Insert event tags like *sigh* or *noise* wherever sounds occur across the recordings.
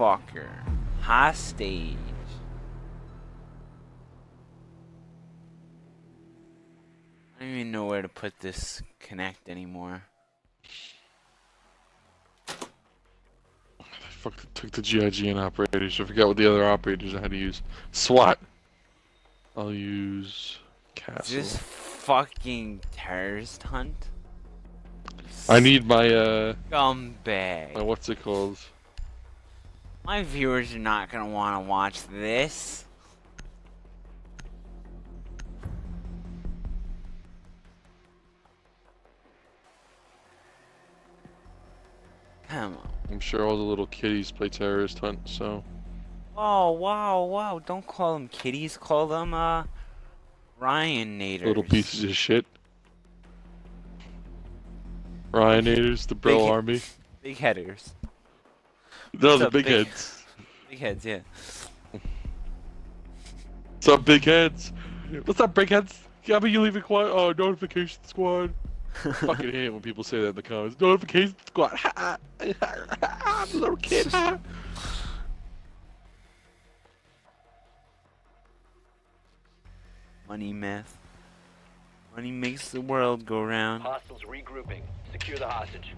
motherfucker. Hostage. I don't even know where to put this connect anymore. I fucking took the GIGN operators. I forgot what the other operators I had to use. SWAT. I'll use Castle. Is this fucking terrorist hunt? I need my uh Scumbag. my what's it called? My viewers are not gonna want to watch this. Come on. I'm sure all the little kiddies play terrorist hunt, so Oh, wow, wow. Don't call them kitties. Call them, uh, Ryan Naders. little pieces of shit. Ryan Ryanators, the bro Big- army. Big headers. No, the big big- heads. Big heads, yeah. What's up, big heads? What's up, big heads? Yeah, but you leave it quiet. Oh, notification squad. *laughs* Fucking hate it when people say that in the comments. Notification squad. *laughs* I'm a little kid. Money meth. Money makes the world go round. Hostiles regrouping. Secure the hostage.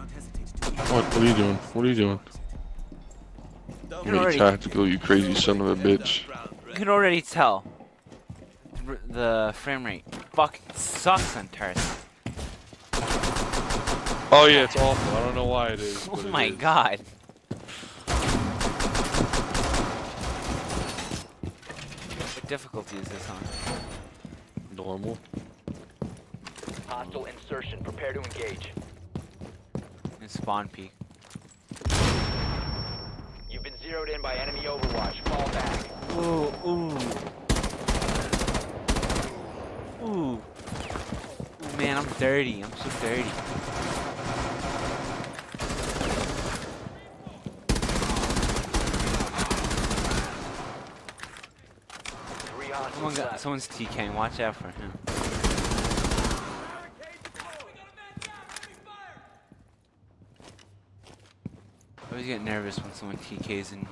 What? What are you doing? What are you doing? You can already, tactical, you crazy son of a bitch. you can already tell. The, the frame rate fucking sucks on Tarzan. Oh yeah, it's awful. I don't know why it is. Oh it my is. god. What difficulty is this on? Normal. Hostile insertion. Prepare to engage. In spawn peak. You've been zeroed in by enemy overwatch. Fall back. Ooh, ooh. Ooh. Ooh, man, I'm dirty. I'm so dirty. Three Someone hostiles got, someone's TKing. Watch out for him. I always get nervous when someone TKs in.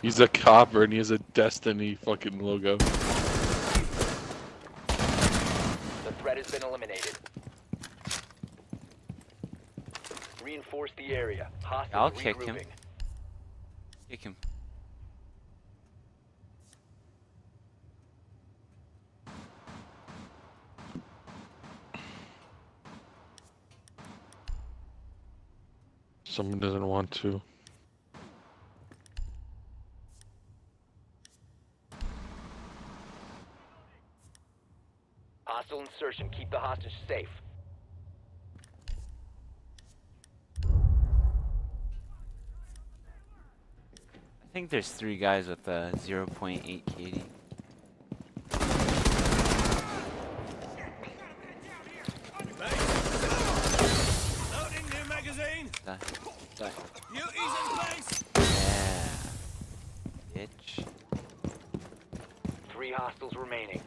He's a copper and he has a Destiny fucking logo. The threat has been eliminated. Reinforce the area. Hostiles I'll kick him. Kick him. Someone doesn't want to. Hostile insertion. Keep the hostage safe. I think there's three guys with uh, a 0.8 KD. Loading. Die. Die. Beauty's in place. Yeah. Bitch. Three hostiles remaining.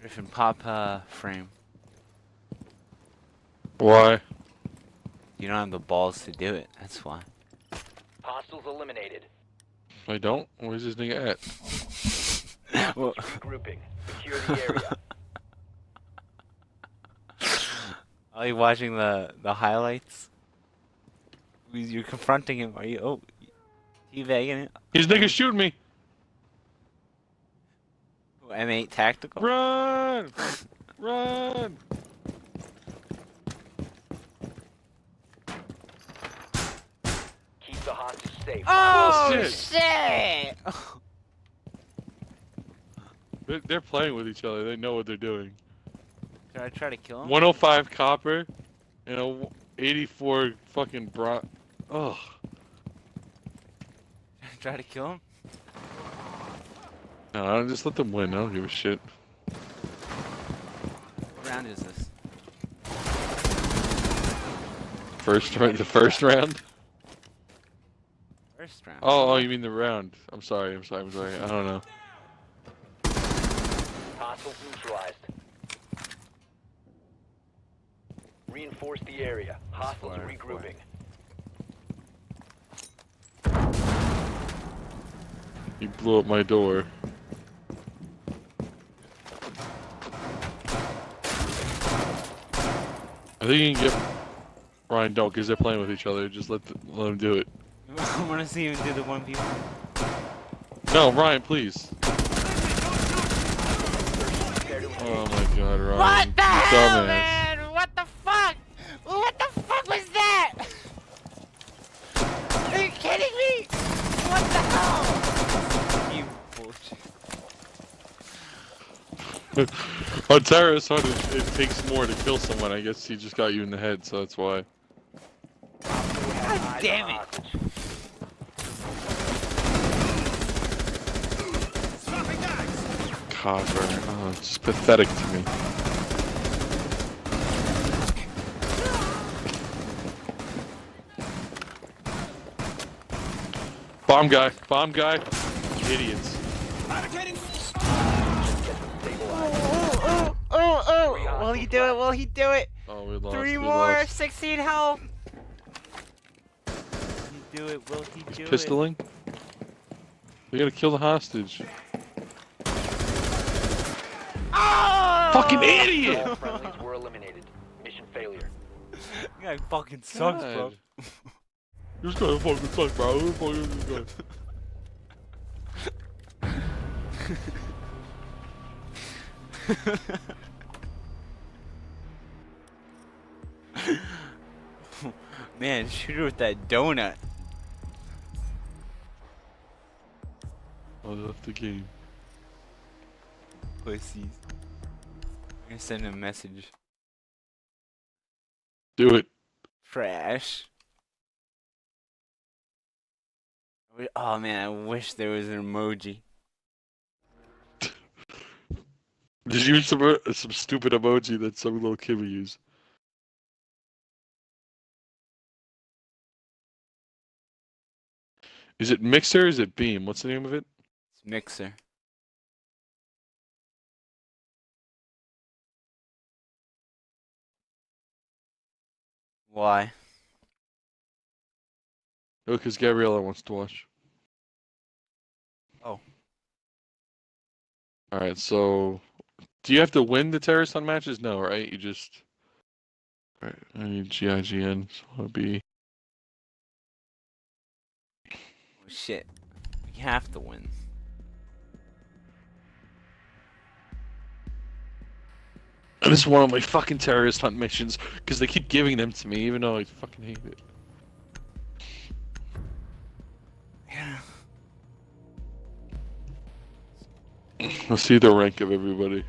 Griffin, pop uh, frame. Why? You don't have the balls to do it. That's why. Hostiles eliminated. I don't? Where's this nigga at? well, Regrouping. Secure the area. *laughs* are you watching the the highlights? You're confronting him. Are you? Oh, teabagging it. These niggas shooting me! Oh, M8 tactical. Run! Run! Keep the hostage safe. Oh Bullshit. shit! *laughs* They're, they're playing with each other. They know what they're doing. Should I try to kill him? 105 copper and a 84 fucking bro. Ugh. *laughs* Try to kill him? No, I don't just let them win. I don't give a shit. What round is this? First, ra- the *laughs* first round. First round. Oh, oh, you mean the round? I'm sorry. I'm sorry. I'm sorry. I don't know. Hostiles neutralized. Reinforce the area. Hostiles Fire, regrouping. You blew up my door. I think you can get Ryan. Don't, because they're playing with each other. Just let the, let them do it. I want to see him do the one people. No, Ryan, please. Prepare to Oh my God, Ryan. What the hell, dumbass. man? What the fuck? What the fuck was that? Are you kidding me? What the hell? You bullshit. *laughs* On terrorist hunt, it, it takes more to kill someone. I guess he just got you in the head, so that's why. Eyes damn it. hostage. Swapping bags. God, Ryan. Oh, it's just pathetic to me. Bomb guy, bomb guy. Idiots. Will he do it? Will he do it? Oh, we lost. Three we more, lost. 16 health. Will he do it? Will he He's do it? pistoling. We gotta kill the hostage. Oh! Fucking idiot! All friendlies were eliminated. Mission failure. *laughs* That guy fucking sucks, bro. God. This guy fucking sucks, bro. Who the fuck *laughs* Man, shoot her with that donut. I left the game. Pussies. I'm gonna send a message. Do it. Trash. Oh man, I wish there was an emoji. *laughs* Just use some uh, some stupid emoji that some little kid will use. Is it Mixer or is it Beam? What's the name of it? It's Mixer. Why? Oh, because Gabriella wants to watch. Oh. Alright, so do you have to win the terrorist hunt matches? No, right? You just Alright, I need GIGN, so it'll be shit. We have to win. And this is one of my fucking terrorist hunt missions because they keep giving them to me, even though I fucking hate it. Yeah. Let's see the rank of everybody.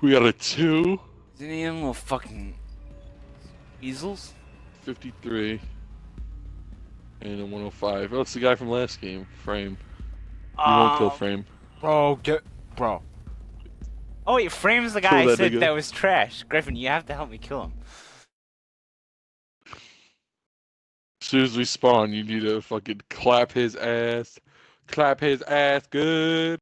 We got a 2, Is any of them little fucking easels? 53, and a 105. Oh, it's the guy from last game, Frame. You won't kill Oh, Frame. Bro, get bro. Oh wait, Frame's the guy I that said nigga. that was trash. Griffin, you have to help me kill him. As soon as we spawn, you need to fucking clap his ass. Clap his ass good.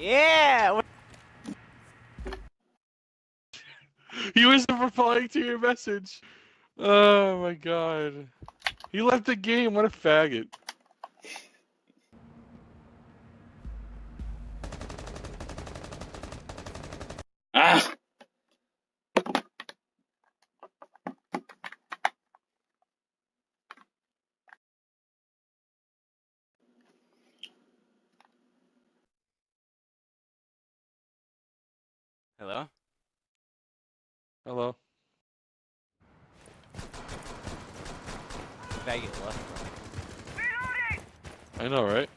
Yeah! He wasn't replying to your message. Oh my god. He left the game. What a faggot. Ah! Hello? Hello. Faggot left. I know, right?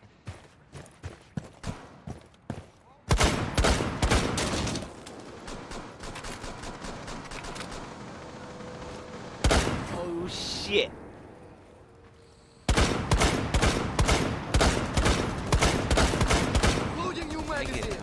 Oh shit. Loading new magazine.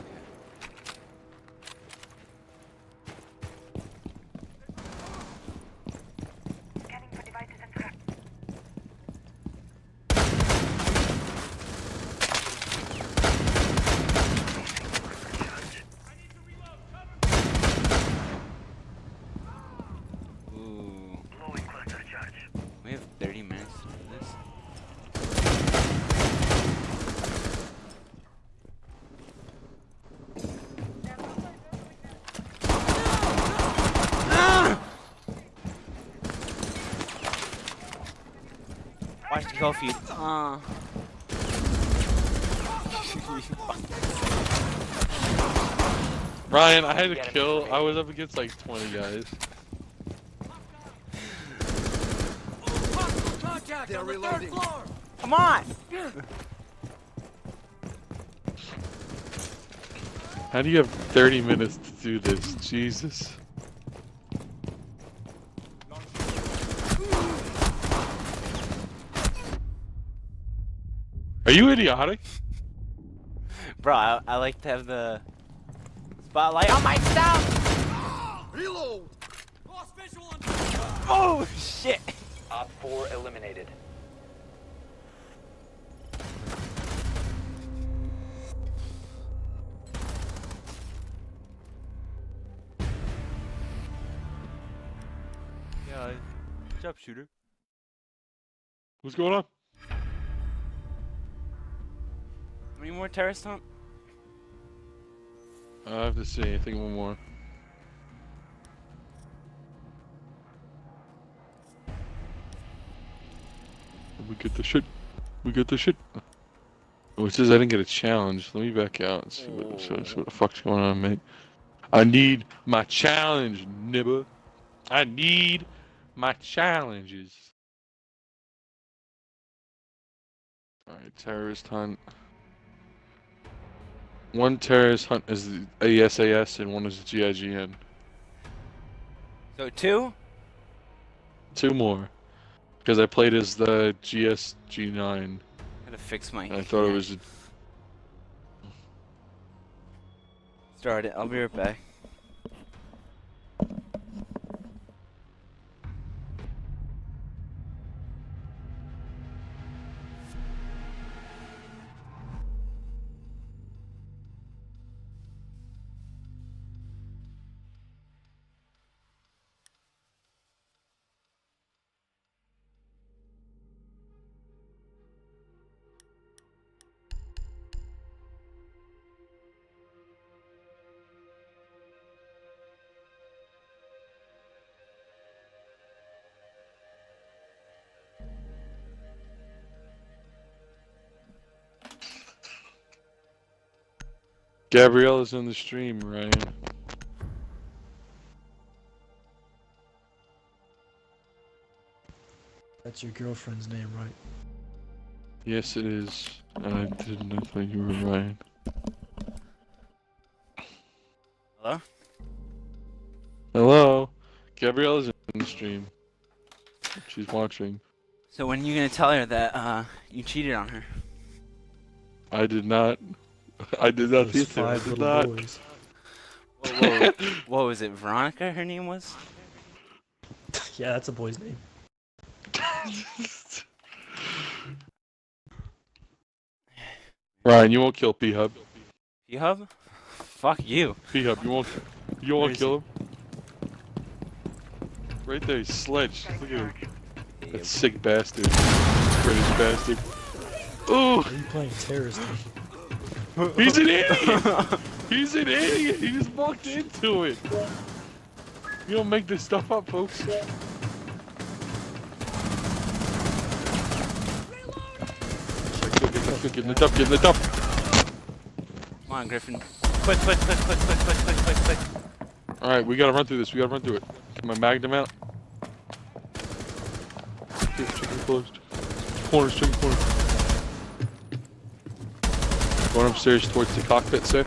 Watch the kill feed. Uh. *laughs* Ryan, I had to kill. I was up against like 20 guys. They're reloading. Come on! How do you have 30 minutes to do this? Jesus. Are you idiotic? Bro, I, I like to have the spotlight on myself! stuff. Reload! Lost visual on. Oh shit! Op 4 eliminated. Yeah, jump shooter. What's going on? Terrorists hunt? Uh, I have to see. I think one more. We get the shit. We get the shit. Oh, Which is I didn't get a challenge. Let me back out and see what- see what the fuck's going on, mate. I need my challenge, nibba. I need my challenges. Alright, terrorist hunt. One terrorist hunt is the ASAS and one is the GIGN. So two? Two more. Because I played as the GSG9. Gotta fix my. I thought it was. Start it. I'll be right back. Gabrielle is in the stream, Ryan. That's your girlfriend's name, right? Yes, it is. I didn't. I thought you were Ryan. Hello? Hello? Gabrielle is in the stream. She's watching. So when are you gonna tell her that uh you cheated on her? I did not. I did not Those hit. I five did little not. boys. Whoa, whoa, what was it? Veronica? Her name was? Yeah, that's a boy's name. Ryan, you won't kill P Hub. P Hub? Fuck you. P Hub, you won't. You won't kill him. Right there, he's sledge. Look at him. That sick bastard. British bastard. Ooh, Are you playing terrorist? He's an idiot. He's an idiot. He just walked into it. You don't make this stuff up, folks. Get in the top, get in the top. Come on, Griffin. Quick, quick, quick, quick, quick, quick, quick, quick, quick. Alright, we gotta run through this. We gotta run through it. Get my magnum out. Chicken chicken closed. Corners, chicken corners. Going upstairs towards the cockpit, sir.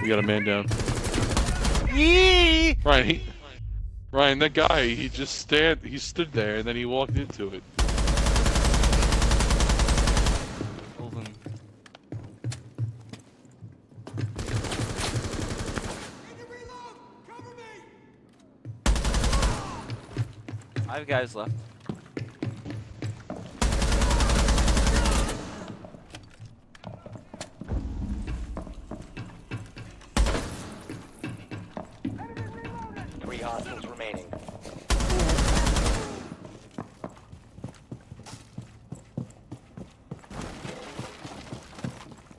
We got a man down. Yee! Ryan, he, Ryan, that guy, he just stand, he stood there and then he walked into it. Hold him. Five guys left. Three hostiles remaining.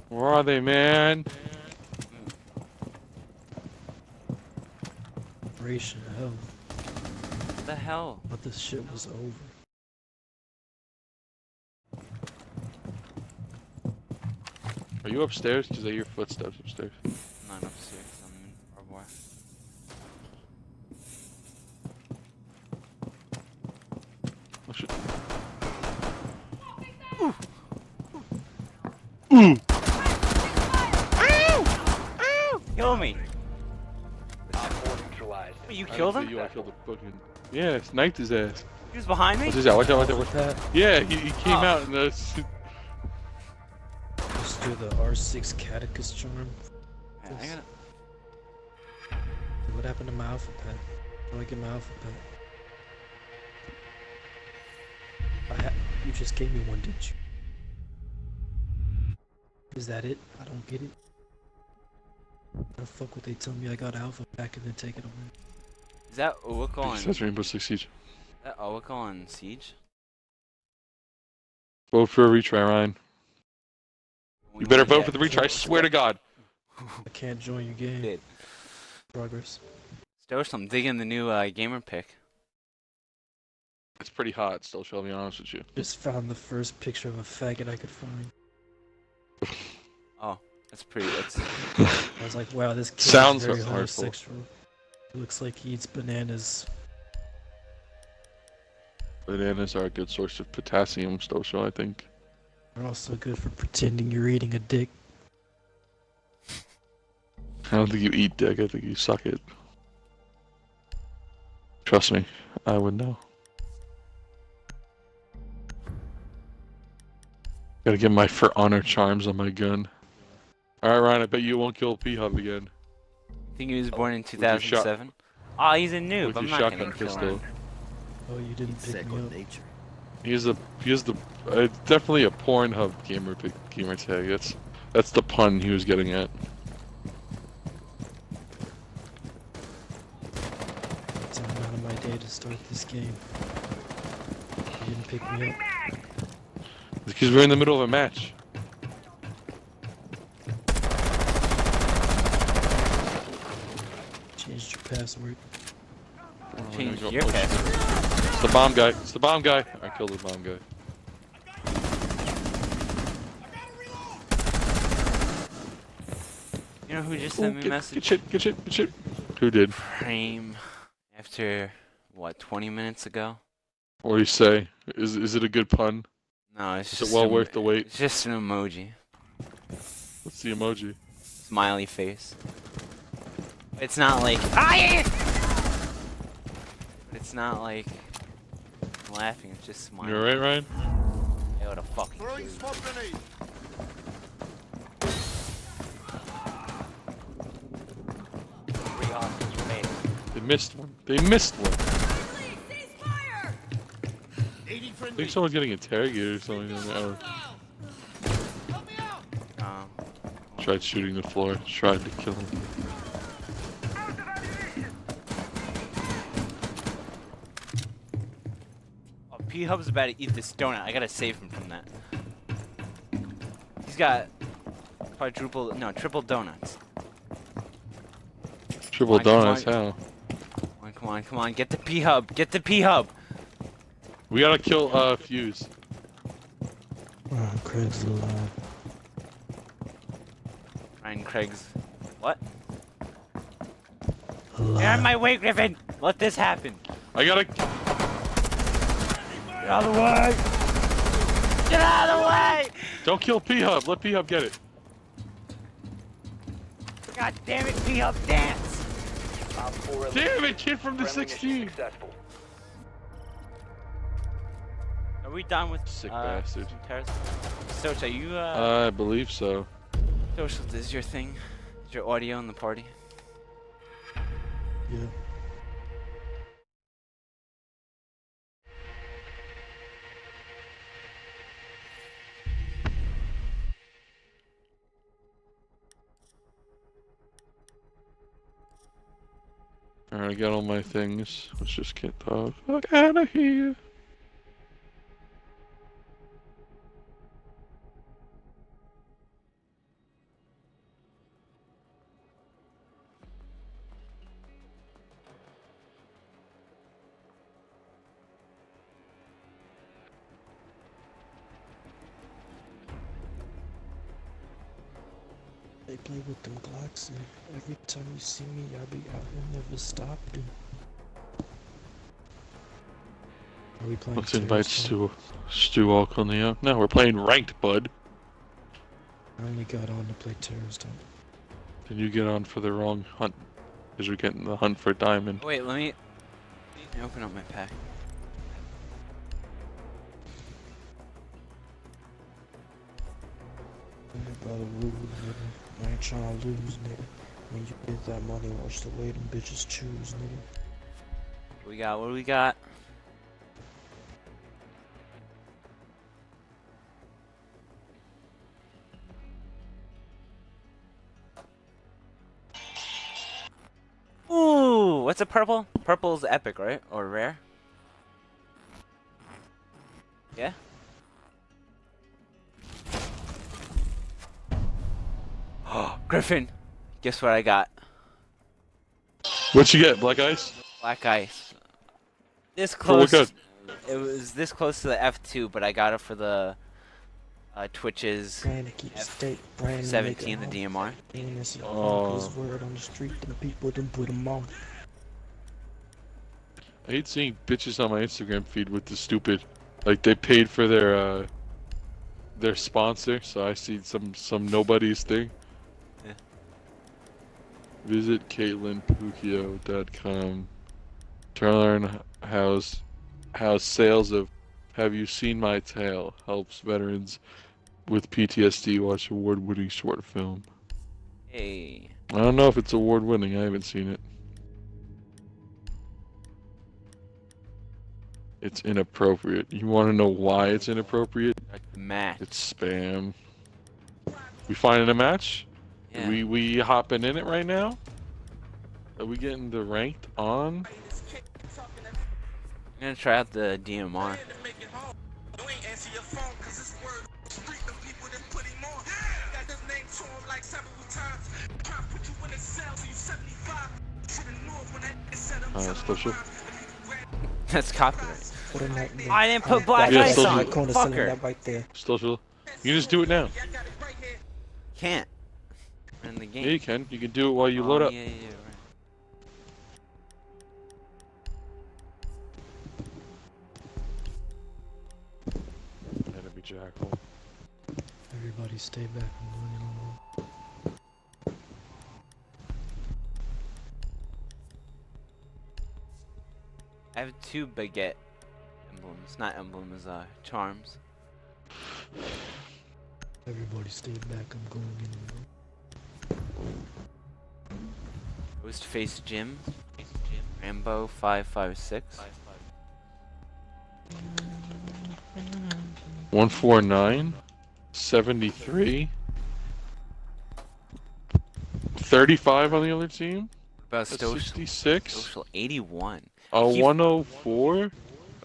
Where are they, man? celebration. Hell, the hell? But this shit was over. Are you upstairs? Because I hear footsteps upstairs. Not upstairs. I'm in barbed wire. Oh shit. Kill killed him? You, I killed the fucking. Yeah, sniped his ass. He was behind me? Watch this out, watch out, watch out, watch out. That Yeah, he, he came Oh. out and uh, just do the R6 Catechus charm. I gotta... What happened to my alpha pet? How do I get my alpha pet? I ha- you just gave me one, didn't you? Is that it? I don't get it. How the fuck would they tell me I got alpha back and then take it away? Is that Uwako on... That's Rainbow Six Siege. that Uwako on Siege? Vote for a retry, Ryan. You better vote get- for the retry. I swear to God. I can't join your game. Did. Progress. Stosh, I'm digging the new uh, gamer pick. It's pretty hot still, shall I be honest with you. Just found the first picture of a faggot I could find. *laughs* Oh, that's pretty... That's... *laughs* I was like, wow, this kid Sounds is very hurtful. homosexual. He looks like he eats bananas. Bananas are a good source of potassium, Stoshel, I think. They're also good for pretending you're eating a dick. *laughs* I don't think you eat dick, I think you suck it. Trust me, I would know. Gotta get my for honor charms on my gun. Alright, Ryan, I bet you won't kill P Hub again. I think he was born in your shot- 2007. Oh, he's a noob. With I'm not shotgun gonna kill pistol. him. Oh, you didn't pick me up. He is the he is the uh, definitely a Pornhub gamer pick, gamer tag. That's that's the pun he was getting at. Time out of my day to start this game. You didn't pick me up. Because we're in the middle of a match. Changed your password. Change your password. It's the bomb guy. It's the bomb guy. I killed the bomb guy. You know who just Ooh, sent me a message? Get shit, get shit, get shit. Who did? Frame after what 20 minutes ago? What do you say? Is is it a good pun? No, it's Is just it well an- worth the wait? It's just an emoji, What's the emoji? smiley face. It's not like yeah! But it's not like I'm laughing. It's just smiling. You alright, Ryan? Yeah, what a fucking. Throwing dude. smoke grenade. Three hostiles. They missed one. They missed one. I think someone's getting interrogated or something. on the hour. Help me out. Oh. Tried shooting the floor. Tried to kill him. Oh, P Hub's about to eat this donut. I gotta save him from that. He's got quadruple, no, triple donuts. Triple on, donuts. on. How? Come on, come on, come on. Get the P Hub. Get the P Hub. We gotta kill uh Fuse. Oh, Craig's alive. Ryan Craig's. What? Alive. Get out of my way, Griffin! Let this happen. I gotta. Get out of the way! Get out of the way! Don't kill P Hub. Let P Hub get it. God damn it, P Hub dance! Op 4 Damn it, kid from the Friendly 16. Are we done with Sick uh, bastard. Terrace? Soch, are you uh, I believe so. social? This is your thing? Is your audio in the party? Yeah. I got all my things. Let's just get the fuck out of here. With them Glocks, and every time you see me, I be out and never stop. And... Are we playing? Let's invite Stu, Stu Alk on the app. No, we're playing ranked, bud. hunt? I only got on to play terrorist hunt. Then you get on for the wrong hunt. Because we're getting the hunt for diamond. Wait, let me, let me open up my pack. Nigga, by the rules, nigga. I ain't tryna lose, nigga. When you get that money, watch the way them bitches choose, nigga. We got? What do we got? Ooh, what's a purple? Purple's epic, right? Or rare? Yeah? Oh, *gasps* Griffin! Guess what I got? What you get, Black Ice? Black ice. This close. good? It was this close to the F2, but I got it for the uh, Twitch's Trying to keep F- state brand 17, the DMR. Oh. word on the street, and the people done put him on. I hate seeing bitches on my Instagram feed with the stupid, like they paid for their uh, their sponsor, so I see some some nobody's thing. Visit CaitlinPucchio.com to learn how's how sales of Have You Seen My Tail helps veterans with PTSD watch award-winning short film. Hey. I don't know if it's award-winning. I haven't seen it. It's inappropriate. You want to know why it's inappropriate? Match. It's spam. We finding a match? Yeah. We we hopping in it right now? Are we getting the ranked on? I'm gonna try out the DMR. Uh, special. That's copyright. What a nightmare. I didn't put black Yeah, ice on. Fucker. that right there. Social. You just do it now. Can't. We're in the game. Yeah, you can. You can do it while you Oh, load up. Yeah, yeah, yeah, right. That'd be jackal. Everybody stay back. I'm going in on I have two baguette emblems. Not emblems, uh, charms. Everybody stay back. I'm going in on Ghost Face Jim. Rambo 556. One four nine, seventy-three, thirty-five on the other team. About That's social. 66. Social 81. A He- 104,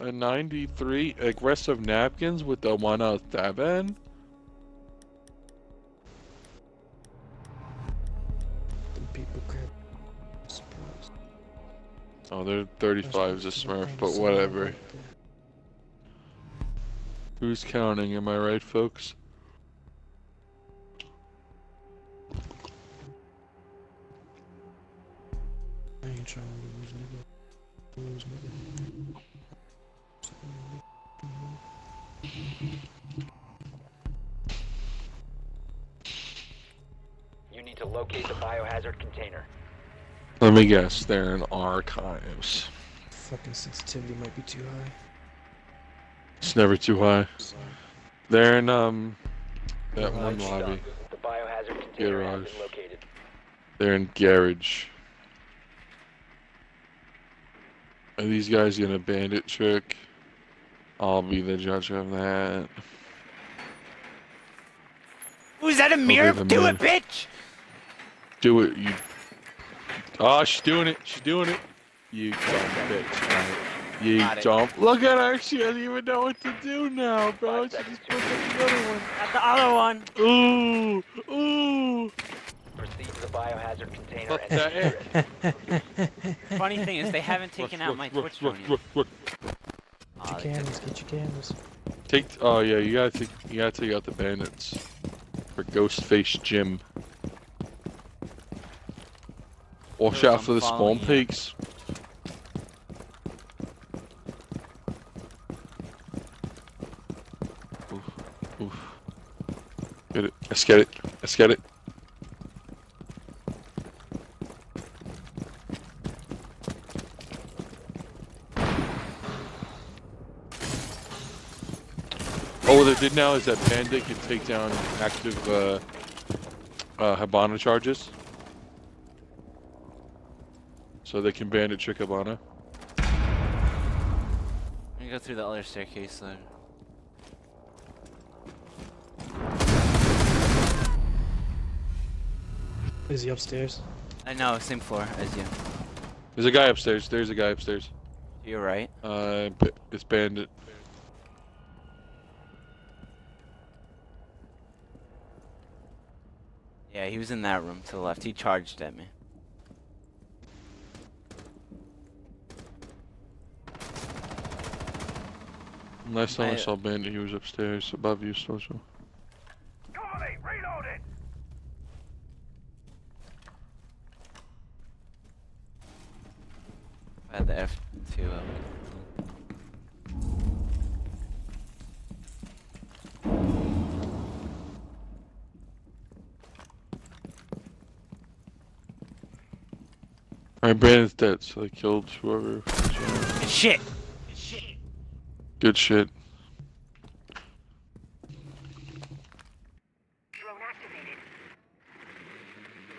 a 93, aggressive napkins with the one out seven. them Oh, they're 35 is a smurf, but whatever. Who's counting? Am I right, folks? You need to locate the biohazard container. Let me guess. They're in archives. Fucking sensitivity might be too high. It's never too high. Sorry. They're in um that Garage. one lobby. The biohazard container has Garage. been located. They're in garage. Are these guys gonna bandit trick? I'll be the judge of that. Who's that a be mirror? Do man. it, bitch! Do it, you. Oh, she's doing it. She's doing it. You dumb bitch. Alright. You Got it. dumb. Look at her. She doesn't even know what to do now, bro. She just put up the other one. Got the other one. Ooh, ooh. Proceed to the biohazard container Fuck and that. secure it. *laughs* Funny thing is, they haven't taken out my Twitch drone yet. Aw, Get your they cameras, get your cameras. Take. Oh yeah, you gotta take. You gotta take out the bandits. For Ghostface Jim. Watch out for the spawn you. peaks. Oof. Oof. Get it. Let's get it. Let's get it. Oh, what they did now is that Bandit can take down active uh, uh, Hibana charges. So they can bandit trick Hibana. I'm go through the other staircase then. Is he upstairs? I know, same floor as you. There's a guy upstairs. There's a guy upstairs. You're right. Uh, b- it's bandit. Yeah, he was in that room to the left. He charged at me. Last time I, I- saw bandit, he was upstairs above you, social. I had the F2 up. Alright, bandit's dead, so they killed whoever. Shit! Good shit.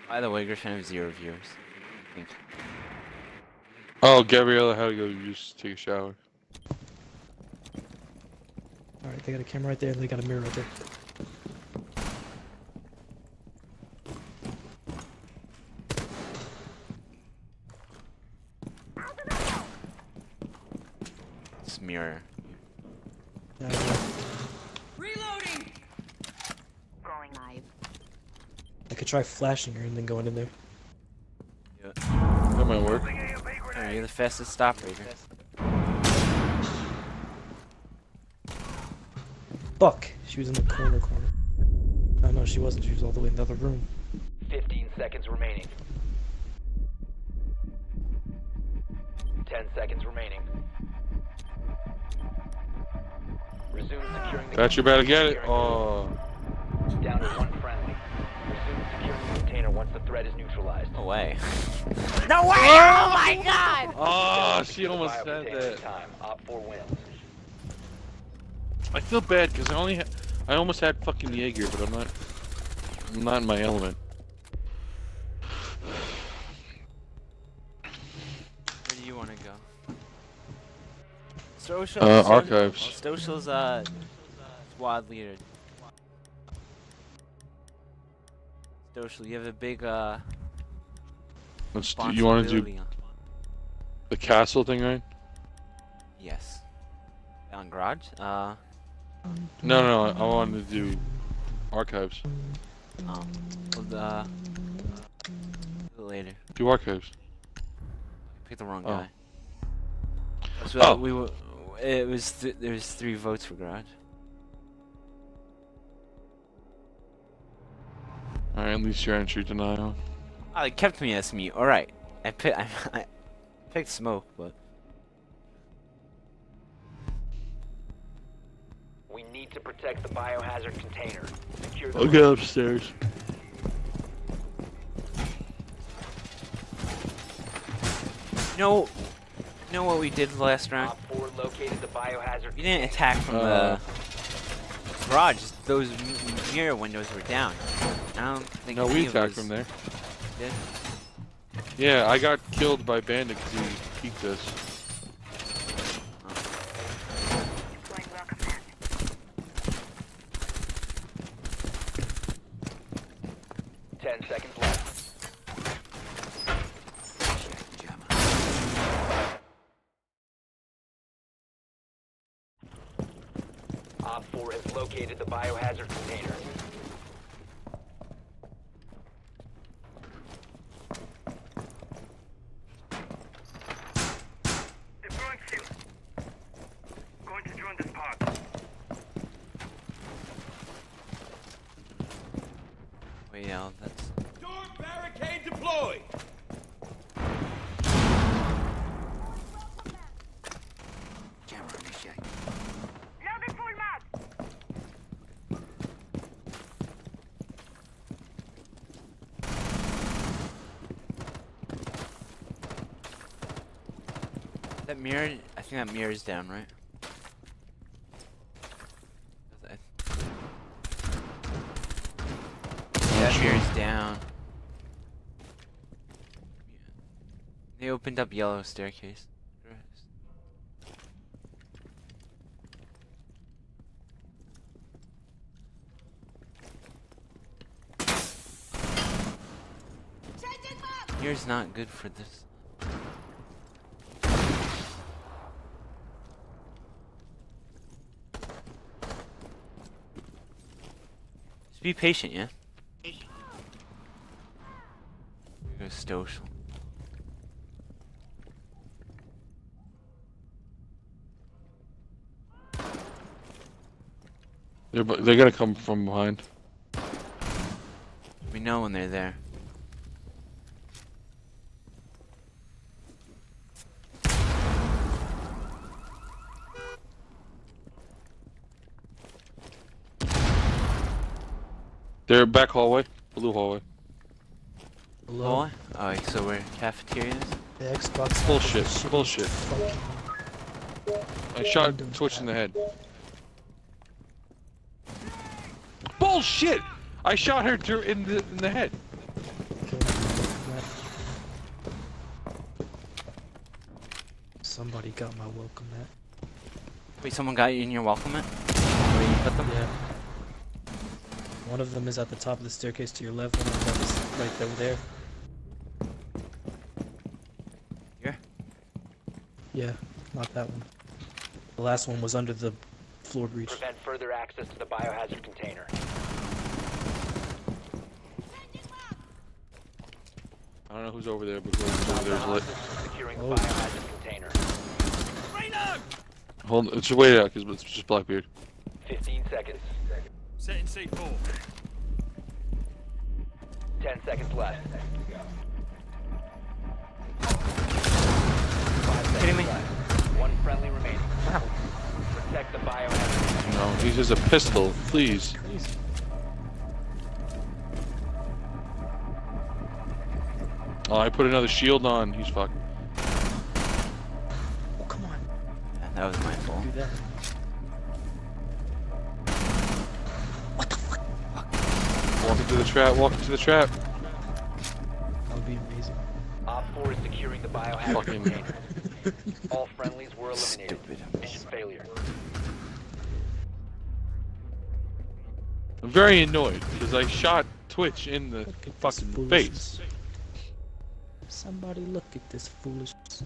By the way, Griffin, I have zero viewers. I think. Oh, Gabriella had to go just take a shower. Alright, they got a camera right there and they got a mirror right there. It's mirror. Yeah, yeah. Reloading! Going live. I could try flashing her and then going in there. That might work. Oh, you're the fastest stop raider. Fuck! She was in the corner corner. Oh no, she wasn't. She was all the way in the other room. 15 seconds remaining. 10 seconds remaining. Resume securing the Thought you better get it. Oh, the- Down to one friendly. Resume securing the container once the threat is neutralized. No way. *laughs* No way! Oh, oh my god! oh, she almost said that. Time. Op 4 wins. I feel bad because I only, ha- I almost had fucking Jaeger, but I'm not, I'm not in my element. Social. Uh, archives. Stosel's uh, squad leader. Stoshel, you have a big uh. Let's do, you want to do the castle thing, right? Yes. On garage? Uh. No, no, no. I wanted to do archives. Oh. Well, uh. Later. Do archives. Pick the wrong Oh. guy. What Oh. we were. It was th- there was three votes for garage. All right, at least your entry denial. Oh, they kept me as me. All right. I picked. *laughs* I, I picked smoke, but We need to protect the biohazard container. Secure the I'll get upstairs. you know, you know what we did the last round? Op 4 located the biohazard We didn't attack from Uh. the garage. Those mirror windows were down. I don't think. No, we attacked from there. did. Yeah, I got killed by bandit because he peeked us. Deploying welcome mat. Ten seconds left. Op 4 has located the biohazard container. Deploying shield. Going to join this pod. Wait, yeah, that's. Door barricade deployed. That mirror, I think that mirror is down, right? That that mirror's down. They opened up yellow staircase. Mirror's not good for this. Be patient, yeah? Goes Stosh. They're, they're gonna come from behind. We know when they're there. They're back hallway, blue hallway. Oh, oh Alright, so we're cafeterias? The Xbox. Bullshit, shitty bullshit. I shot Twitch in the head. Bullshit! I shot her through in the in the head. Somebody got my welcome mat. Wait, someone got you in your welcome mat? Where you put them? Yeah. One of them is at the top of the staircase to your left. One of them is right over there. Here? Yeah, not that one. The last one was under the floor breach. Prevent further access to the biohazard container. I don't know who's over there, but whoever's over there's lit. Securing oh. the Oh. biohazard container. Hold, let's just wait it out because it's just Blackbeard. 15 seconds. Setting C4. 10 seconds left. Kidding me? One friendly remaining. Wow. Protect the biohazard. No, he has a pistol. Please. Oh, I put another shield on. He's fucked. Oh, come on. That was my fault. The trap. Walk into the trap. That would be amazing. Op 4 is securing the biohazard Fucking- container. All friendlies were eliminated. Stupid. Mission failure. I'm very annoyed because I shot Twitch in the Look at this fucking face. Somebody look at this foolishness.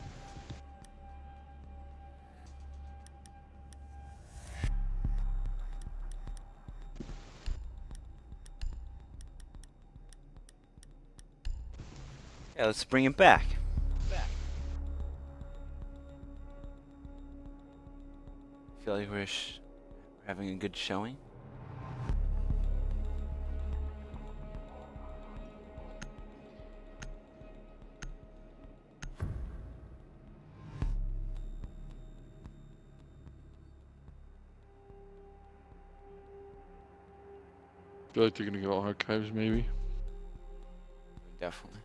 Yeah, let's bring him back. Feel like we're, sh- we're having a good showing. feel like they're gonna go archives maybe. Definitely.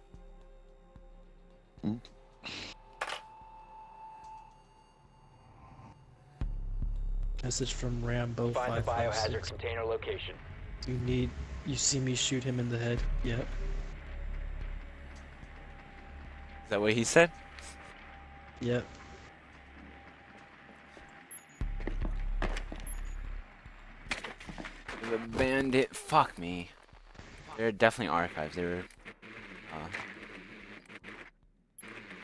Message from Rambo Find the five five biohazard six. container location. You need. You see me shoot him in the head? Yep. Is that what he said? Yep. The bandit. Fuck me. They're definitely archives. They were. Uh,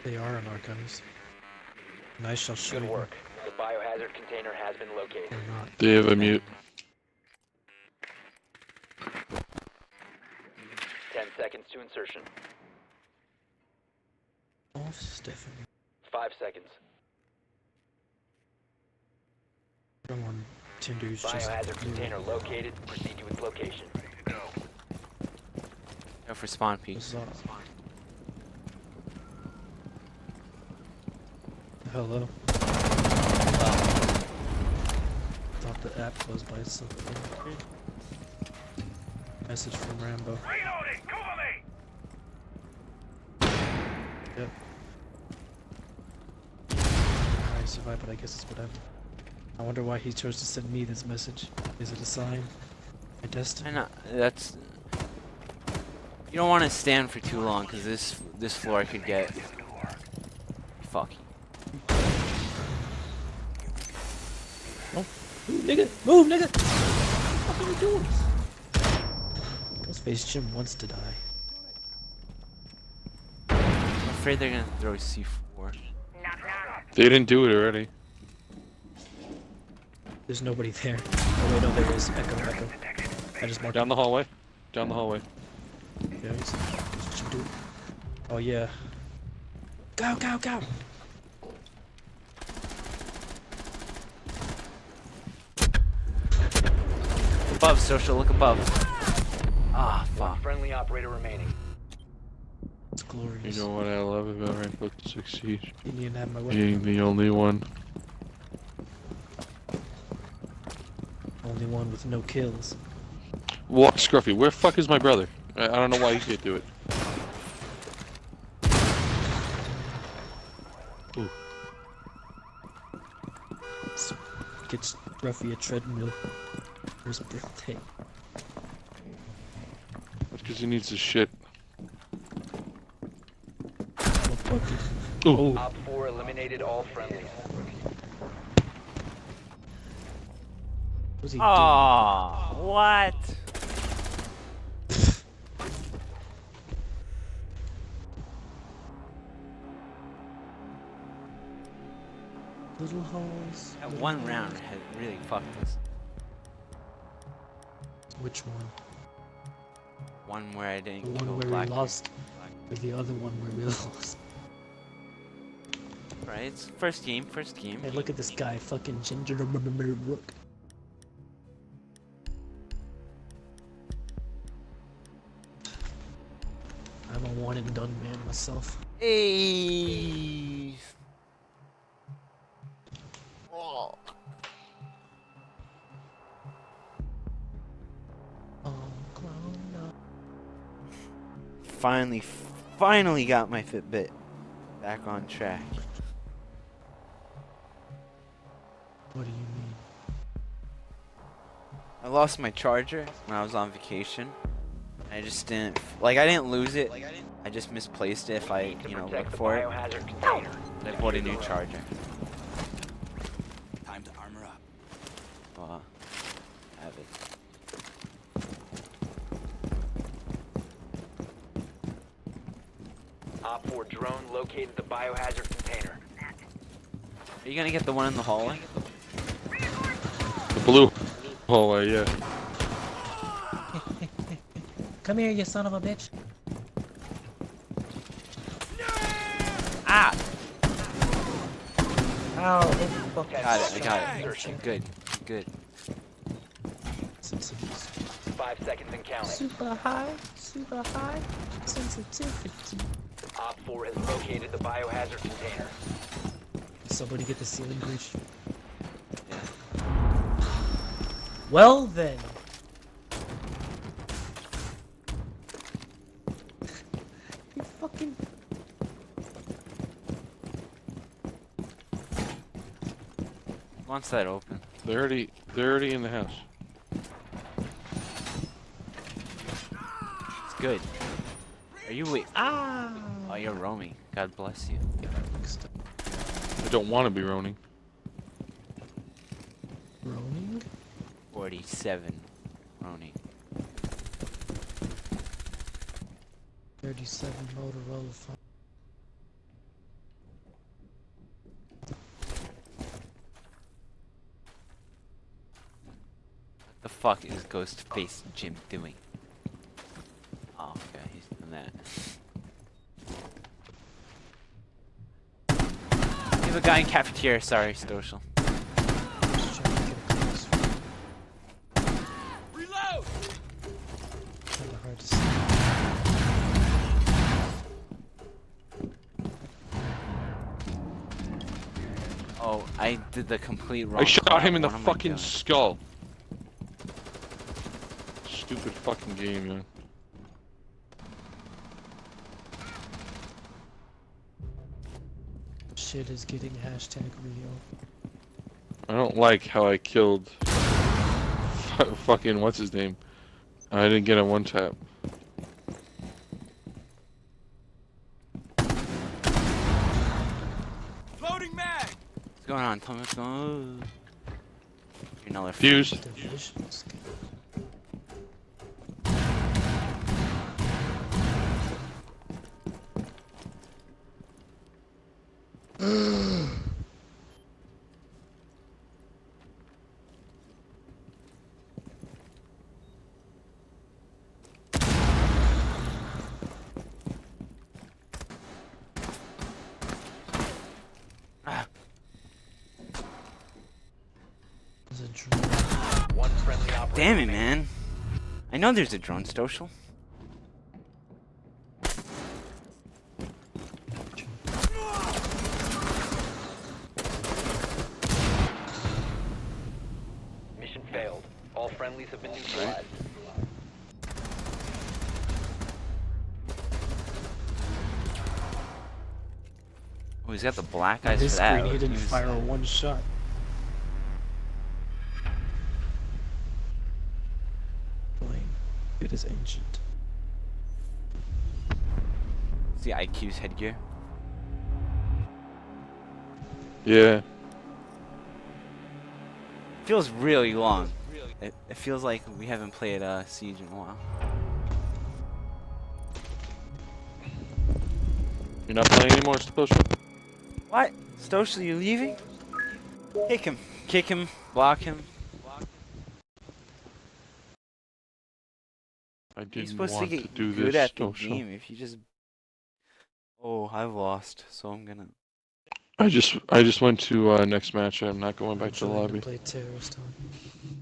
They are in archives. And I shall show Good you. work. The biohazard container has been located. Or not. They have a mute. 10 seconds to insertion. Oh, Stephanie. 5 seconds. Come on, Tinder's just. Biohazard container located. Proceed to its location. go for spawn peaks. What's Hello. Thought the app closed by itself. Message from Rambo. Reloading! Cover me! Yep. survive, but I guess it's whatever. I wonder why he chose to send me this message. Is it a sign? My destiny? I know that's. You don't want to stand for too long because this this floor could get fucky. Move, nigga! Move, nigga! What are you doing? Ghostface Jim wants to die. I'm afraid they're gonna throw C4. Knock knock. They didn't do it already. There's nobody there. Oh wait, no, there is. Echo, echo. I just marked Down the hallway. Down the hallway. Yeah, he's, he's what you do. Oh yeah. Go, go, go! Above, social, look above. Ah, One fuck. friendly operator remaining. It's glorious. You know what I love about Rainbow Six Siege? To have my weapon. Being the only one. Only one with no kills. What, Scruffy? Where fuck is my brother? I, I don't know why he can't do it. Ooh. Gets Ruffy a treadmill for his birthday. That's because he needs his shit. Oh. Ooh. Op 4 eliminated all friendlies. What's he Ah, what? Little holes. That little one holes. round had really fucked us. Which one? One where I didn't one kill where Black. we lost, or the other one where we *laughs* lost? Right, first game, first game. Hey, look at this guy, fucking ginger rook. I'm a one and done man myself. Hey. Finally, finally got my Fitbit back on track. What do you mean? I lost my charger when I was on vacation. I just didn't like I didn't lose it. I just misplaced it if I, you know, look for it. I bought a new charger. Time to armor up. Well, have it. Op 4 drone located the biohazard container. Are you gonna get the one in the hallway? The blue hallway, yeah. *laughs* Come here, you son of a bitch. Ah! Ow. Ten Got it, I got it. insertion. Good, good. Five seconds and counting. Super high, super high sensitivity. Op 4 has located the biohazard container. Somebody get the ceiling breach. Yeah. Well then. *laughs* you fucking. Once that open. They're already they're already in the house. It's good. Are you wait? Ah! You're roaming. God bless you. I don't want to be roning. Roaming? 47 roaming. 37 Motorola phone. What the fuck is Ghostface Jim doing? Oh, okay, he's doing that. We have a guy in cafeteria. Sorry, social. Just trying to get a close. Reload! Kinda hard to see. Oh, I did the complete wrong. I shot crap. him in the What am I fucking skull. Stupid fucking game, man. Shit is getting hashtag real. I don't like how I killed *laughs* fucking what's his name. I didn't get a one tap. Loading mag. What's going on? Tell me what's going oh. on. You're another Fuze. Division skin. There's a drone. One friendly operator. Damn it, remaining. man. I know there's a drone social. Mission failed. All friendlies have been neutralized. Oh, he's got the black eyes This for that. grenade didn't He was- fire one shot. IQ's headgear. Yeah. Feels really long. It, it feels like we haven't played uh, Siege in a while. You're not playing anymore, social? What? Stoshel, you leaving? Kick him. Kick him. Block him. I You're didn't supposed to want to, get do good this, at the social. game if you just. I've lost, so I'm gonna. I just I just went to uh, next match. I'm not going back I'm to the lobby. To play terrorist on.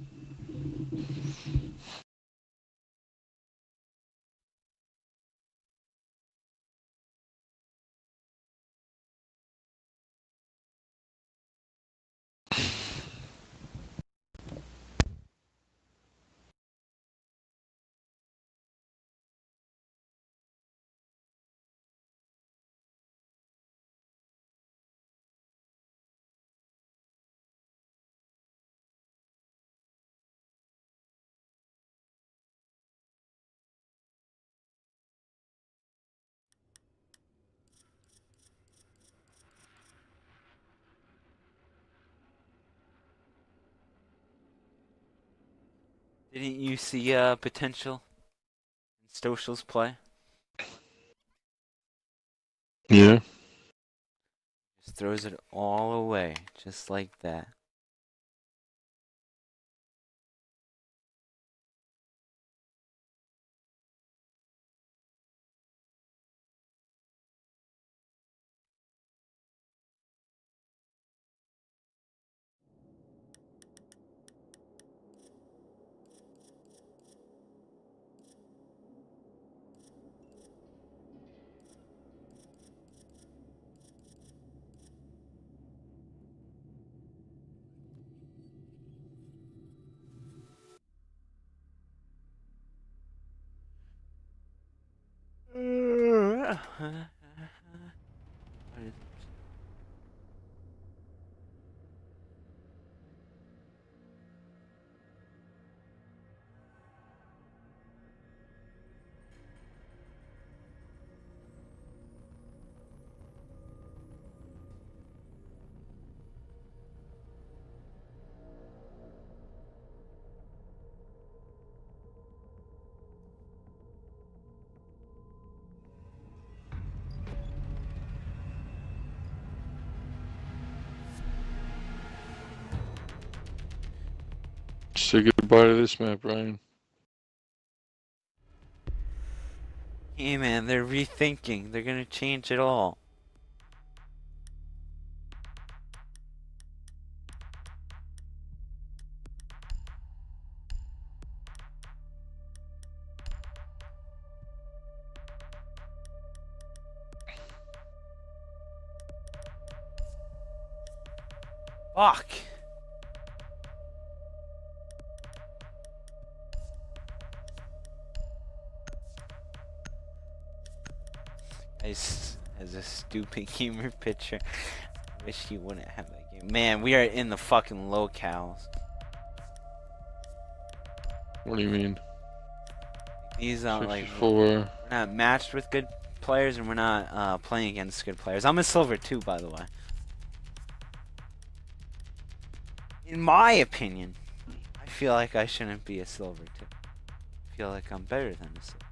Didn't you see uh, potential in Stoshel's play? Yeah. Just throws it all away, just like that. huh? Say goodbye to this map, Ryan. Hey man, they're rethinking. They're gonna change it all. *laughs* stupid gamer picture. Wish he wouldn't have that game. Man, we are in the fucking locales. What do you mean? These are like 64. we're not matched with good players, and we're not uh, playing against good players. I'm a silver too, by the way. In my opinion, I feel like I shouldn't be a silver too. I feel like I'm better than a silver.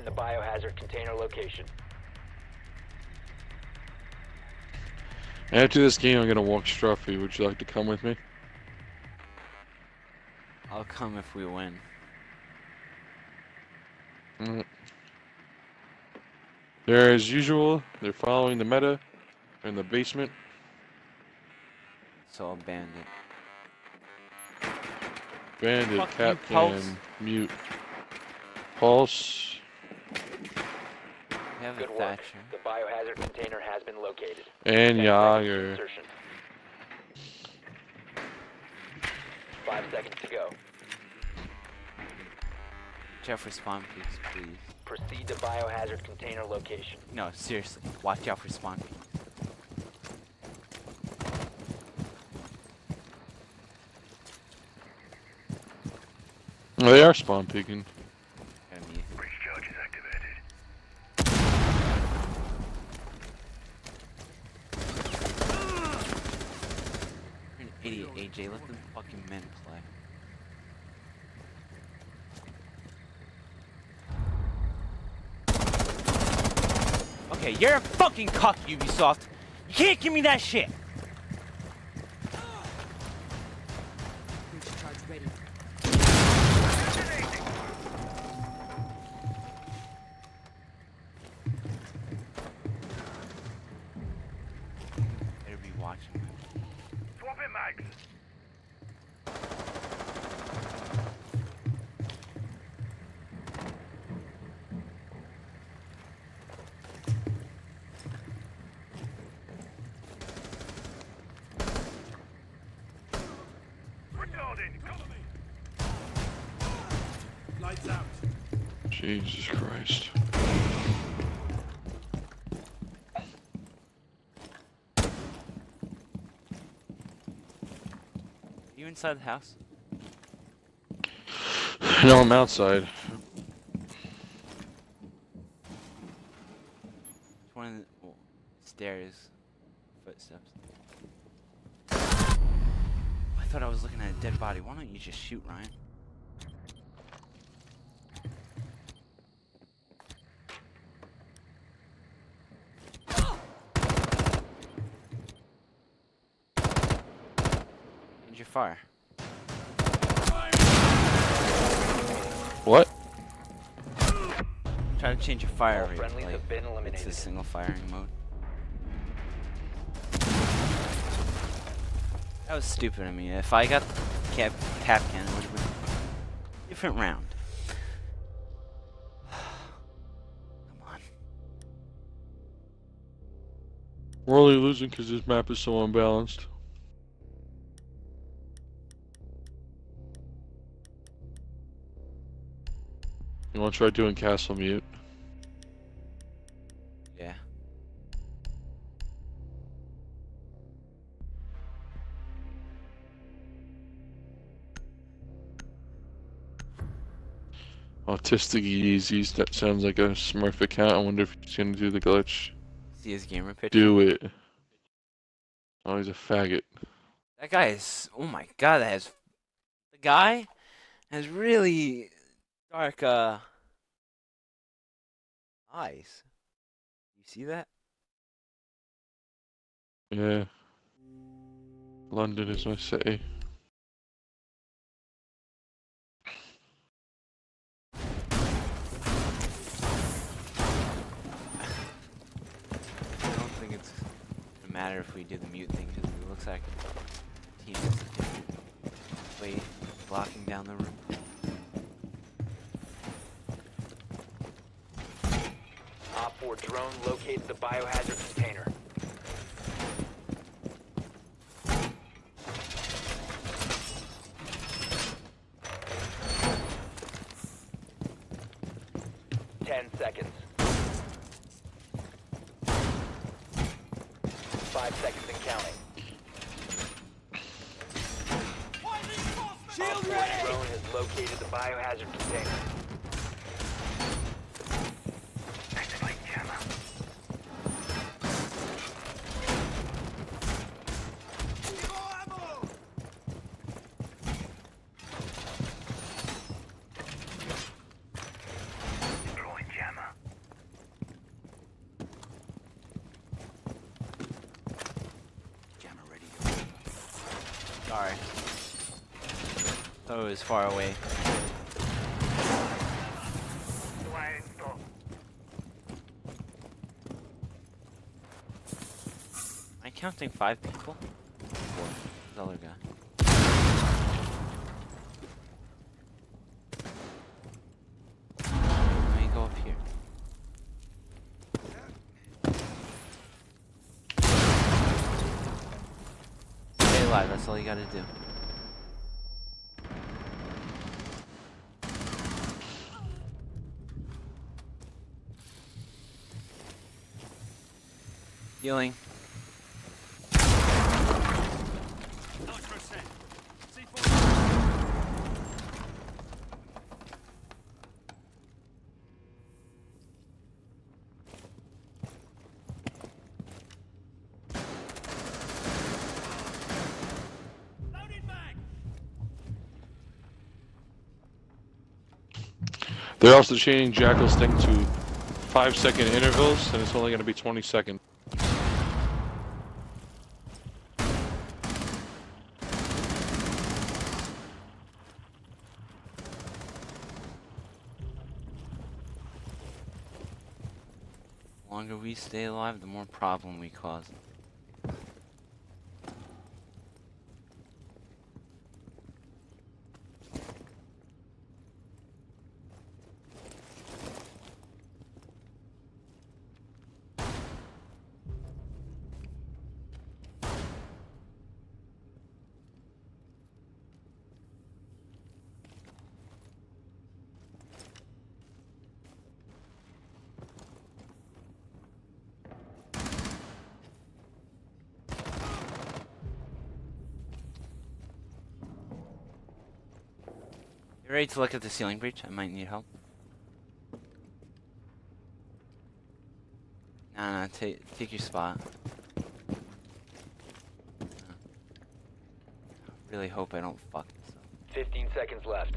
Find the biohazard container location. After this game, I'm gonna walk Struffy. Would you like to come with me? I'll come if we win. Alright. They're as usual. They're following the meta. They're in the basement. So I'll band it. Bandit, Fuck you, Pulse. Mute, Pulse. We have a Good work. The biohazard container has been located. and Ten seconds to Jäger. insertion. Five seconds to go. Jeffrey spawn peaks, please. Proceed to biohazard container location. No, seriously. Watch out for spawn peaks. They are spawn peeking. Enemy. Breach charge is activated. You're an idiot, AJ. Let the fucking men play. Okay, you're a fucking cuck, Ubisoft. You can't give me that shit. Breach charge ready. Better be watching. Swapping mags. Regarding, cover me. Lights out. Jesus Christ. You inside the house? No, I'm outside. It's one of the well, stairs. Footsteps. I thought I was looking at a dead body. Why don't you just shoot, Ryan? Change your fire. What? Try to change your fire rate. friendlies Like, it's a single firing mode. That was stupid of me. If I got cap cap cannon, it would have been a different round. *sighs* Come on. We're only losing because this map is so unbalanced. You want to try doing castle mute? Autistic Yeezys, that sounds like a Smurf account. I wonder if he's gonna do the glitch. See his gamer picture. Do it. Oh, he's a faggot. That guy is. Oh my god, that has. The guy has really dark uh eyes. You see that? Yeah. London is my city. I don't think it's gonna matter if we do the mute thing because it looks like team is way blocking down the room. Op 4 drone located the biohazard container. Ten seconds. Five seconds and counting. Shield ready! Drone has located the biohazard container. Activate jammer. Deploying jammer. Jammer ready. Sorry. Thought it was far away. Am I counting five people? Four. The other guy. That's all you gotta do. Healing. They're also changing Jackal's thing to five second intervals, and it's only going to be 20 seconds. The longer we stay alive, the more problem we cause. Ready to look at the ceiling breach? I might need help. Nah, nah, take take your spot. Really hope I don't fuck this up. Fifteen seconds left.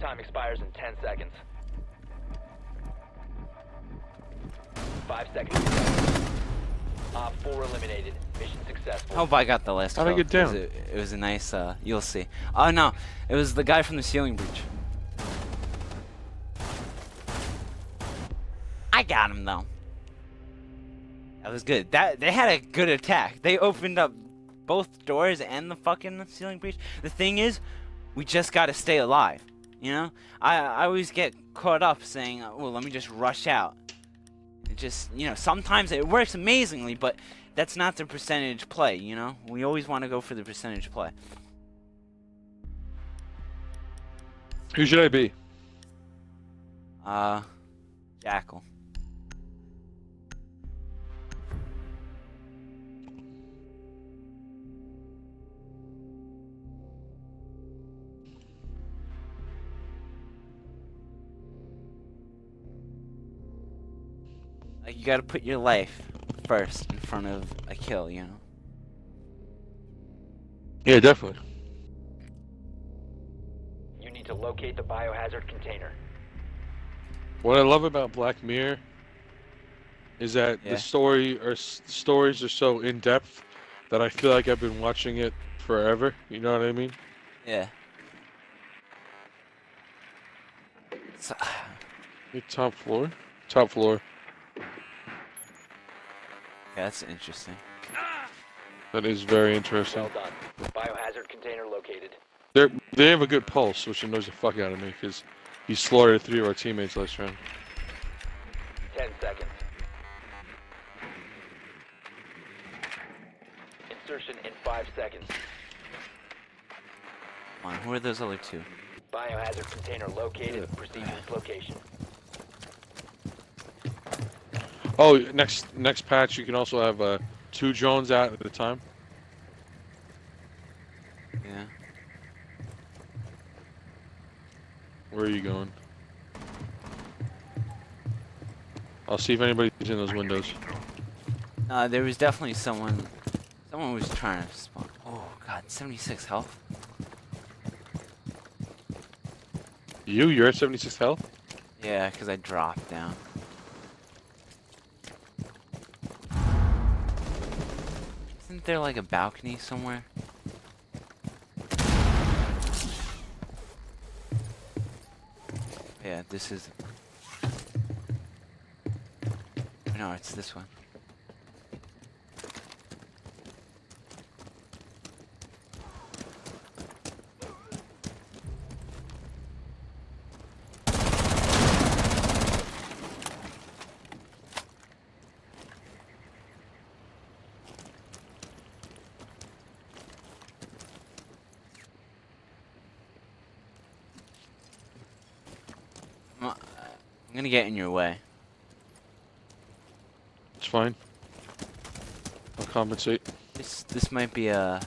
Time expires in ten seconds. Five seconds. Op 4 eliminated. Mission successful. Hope I got the last How'd I kill, get down? 'cause It, it was a nice, uh, you'll see. Oh no, it was the guy from the ceiling breach. I got him though. That was good. That they had a good attack. They opened up both doors and the fucking ceiling breach. The thing is, we just gotta stay alive. You know, I I always get caught up saying, "Well, let me just rush out." It just, you know, sometimes it works amazingly, but that's not the percentage play, you know? We always want to go for the percentage play. Who should I be? Uh, Jackal. Like, you gotta put your life first in front of a kill, you know? Yeah, definitely. You need to locate the biohazard container. What I love about Black Mirror is that Yeah. the story or s- stories are so in depth that I feel like I've been watching it forever. You know what I mean? Yeah. So, *sighs* Hey, top floor. Top floor. Yeah, that's interesting. That is very interesting. Well interesting. done. Biohazard container located. They they have a good pulse, which annoys the fuck out of me because he slaughtered three of our teammates last round. Ten seconds. Insertion in five seconds. Come on, who are those other two? Biohazard container located. Proceed to its location. Oh, next next patch you can also have uh, two drones out at a time. Yeah. Where are you going? I'll see if anybody's in those windows. Uh, there was definitely someone. Someone was trying to spawn. Oh god, 76 health. You? You're at 76 health? Yeah, because I dropped down. Isn't there like a balcony somewhere? Yeah, this is. No, it's this one. I'm, uh, I'm gonna get in your way. It's fine. I'll compensate. This this might be a.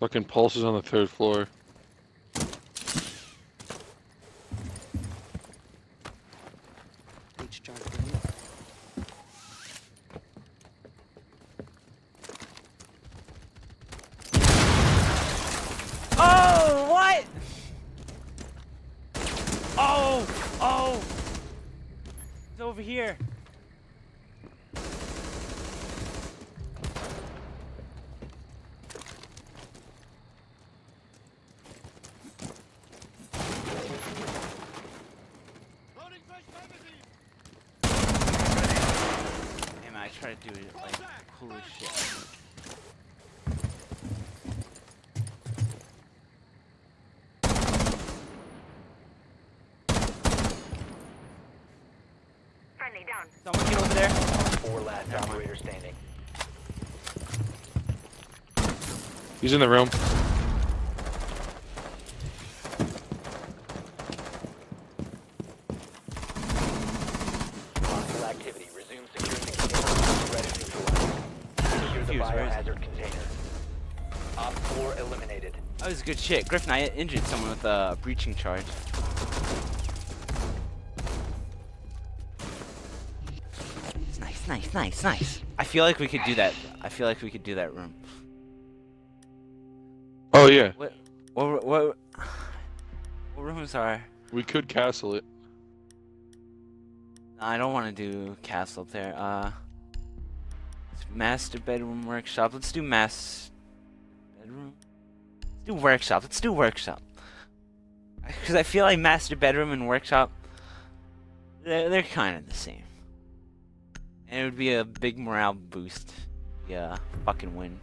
Fucking pulse is on the third floor. H charge grenade. Oh, what? Oh, oh. It's over here. Damn, I try to do it like cool as shit. Friendly down. Someone get over there. Four last operator standing. He's in the room. Hostile activity. Resume securing the container. Threat is neutralized. Secure the Fuze, where is it? biohazard container. Op 4 eliminated. That was good shit. Griffin, I injured someone with a breaching charge. It's nice, nice, nice, nice. I feel like we could do that. I feel like we could do that room. Oh yeah, What? What? What? What rooms are? we could castle it. I don't want to do castle there. Uh, master bedroom workshop. Let's do mass bedroom. Let's do workshop. Let's do workshop. Because I feel like master bedroom and workshop, they're, they're kind of the same. And it would be a big morale boost. Yeah, fucking win.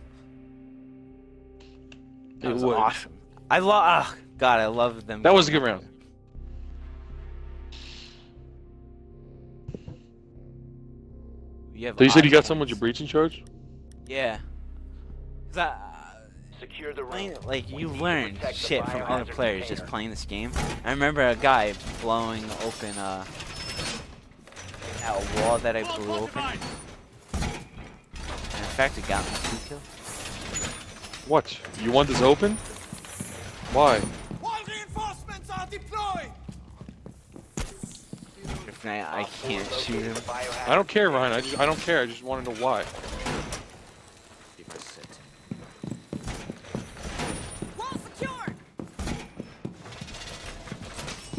That It was would. awesome. I love. Oh, God, I love them. That was a good round. there. You, So you said you got someone with your points. breaching charge? Yeah. 'Cause I, Secure the playing, like you We need to learn shit from other biohazard players just playing this game. I remember a guy blowing open uh, a wall that I blew open. And in fact, it got me two kills. What? You want this open? Why? If I, I Op 4 can't shoot him. I don't care. Ryan. I just I don't care. I just want to know why.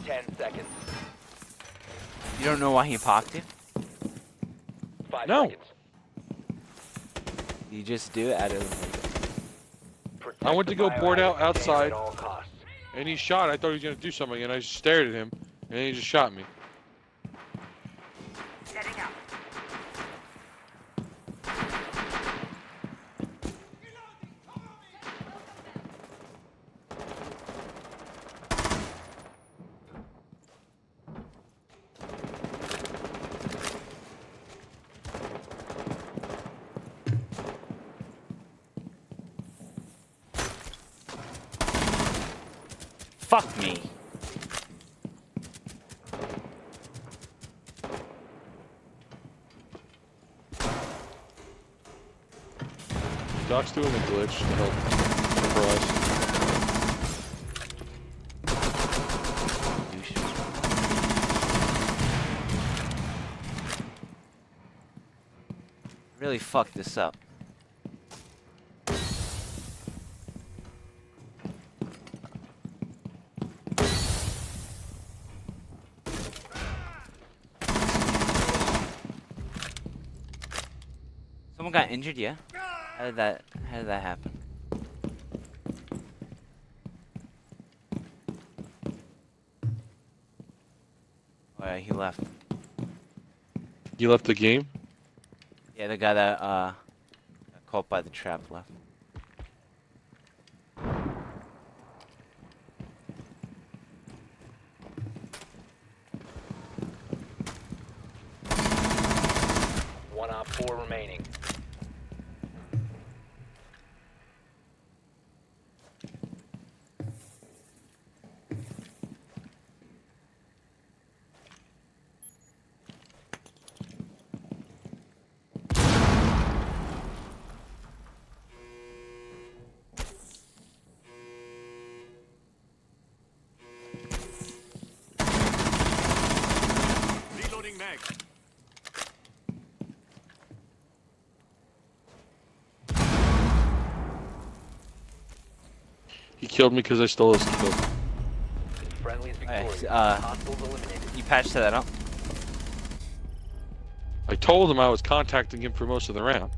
Ten seconds. You don't know why he popped it? Five No. seconds. You just do it out of like, Protect I went to go board out outside. At all costs. And he shot. I thought he was gonna do something, and I just stared at him, and he just shot me. Fuck me. Doc's doing a glitch to help for us. Really fucked this up. Someone got injured, yeah? How did that how did that happen? Oh yeah, he left. You left the game? Yeah, the guy that uh got caught by the trap left. One op four remaining. He killed me because I stole his kill. Friendly's Alright, victorious. uh, eliminated. You patched that up? I told him I was contacting him for most of the round.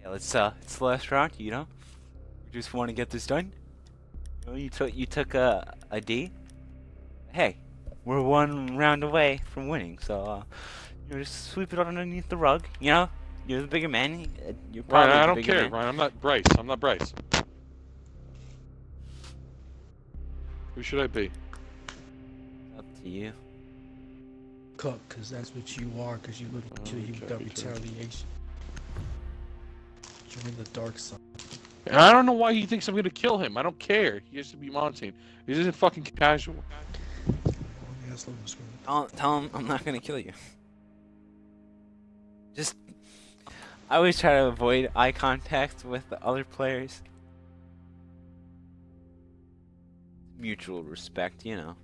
Yeah, let's uh it's the last round, you know? We just wanna get this done. You know, you took you took a a D. Hey, we're one round away from winning, so uh you know, just sweep it underneath the rug, you know? You're the bigger man. uh, You're probably Ryan, I don't care, man. Ryan. I'm not Bryce. I'm not Bryce. Who should I be? Up to you. Cook, cause that's what you are, cause you wouldn't kill you Okay, without okay. retaliation. Join the dark side. And I don't know why he thinks I'm gonna kill him. I don't care. He has to be Montagne. This isn't fucking casual. Only has loading screen. Tell, tell him I'm not gonna kill you. Just, I always try to avoid eye contact with the other players. Mutual respect, you know.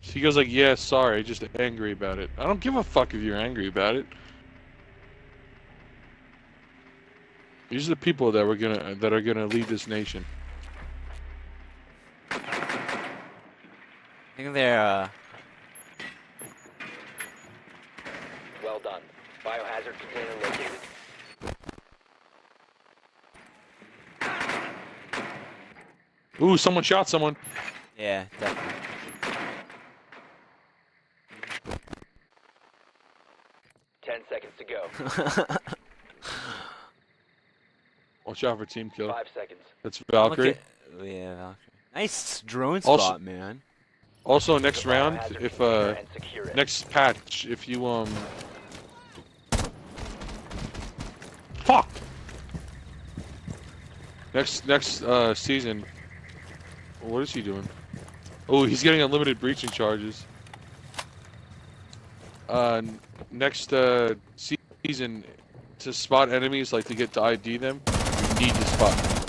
He goes like, "Yeah, sorry, just angry about it." I don't give a fuck if you're angry about it. These are the people that we're gonna that are gonna lead this nation. I think they're, uh, Well done. Biohazard container located. Ooh, someone shot someone. yeah, definitely. Ten seconds to go. *laughs* Watch out for team kill. Five seconds. That's Valkyrie. at- yeah, Valkyrie. Nice drone Also- spot, man. Also, next round, if uh, and secure it. next patch, if you um, fuck. Next next uh season, what is he doing? Oh, he's getting unlimited breaching charges. Uh, next uh season, to spot enemies, like to get to ID them, you need to spot.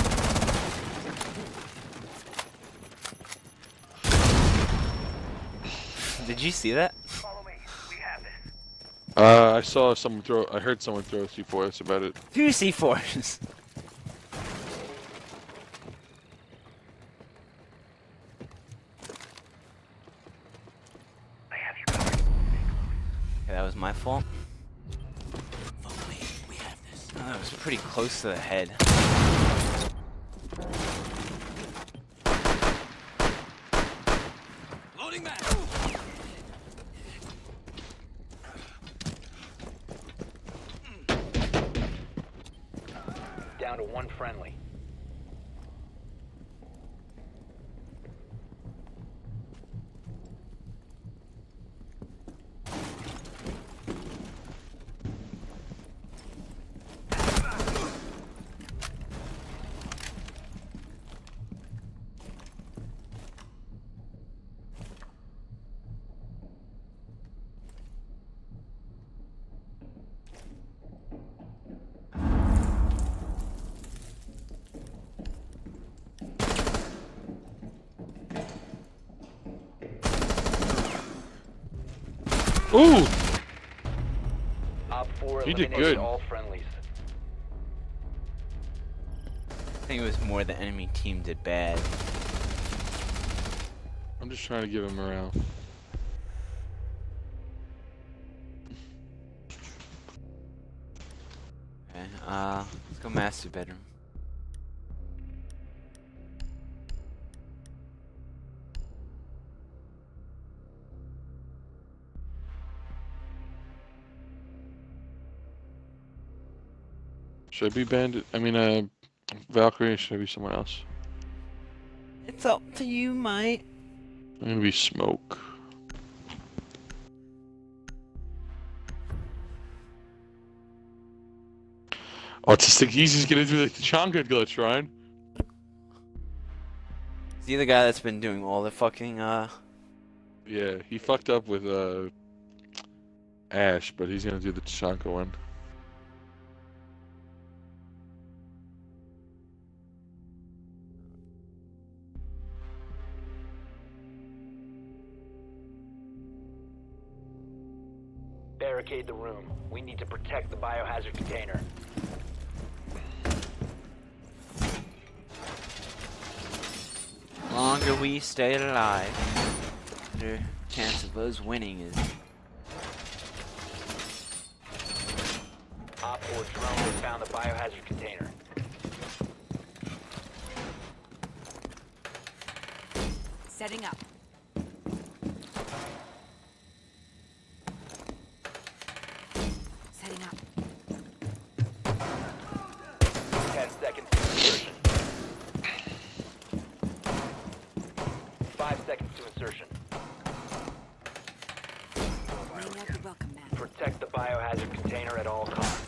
Did you see that? Follow me. We have this. Uh, I saw someone throw. I heard someone throw a C4. That's about it. Two C4s. *laughs* I have you covered. Okay, that was my fault. Oh, that was pretty close to the head. down to one friendly. Ooh! Op 4 He did good. all friendlies. I think it was more the enemy team did bad. I'm just trying to give him around. Okay, uh, let's go master bedroom. Should I be Bandit? I mean, uh, Valkyrie. or Should I be someone else? It's up to you, mate. I'm gonna be Smoke. Autistic Easy's gonna do the Changa glitch, Ryan. Is he the guy that's been doing all the fucking, uh... Yeah, he fucked up with uh Ash, but he's gonna do the Changa one. Barricade the room. We need to protect the biohazard container. longer we stay alive, the chance of us winning is... Op 4 drone has found the biohazard container. Setting up. Setting up. 10 seconds to insertion. 5 seconds to insertion. Laying out the welcome mat. Protect the biohazard container at all costs.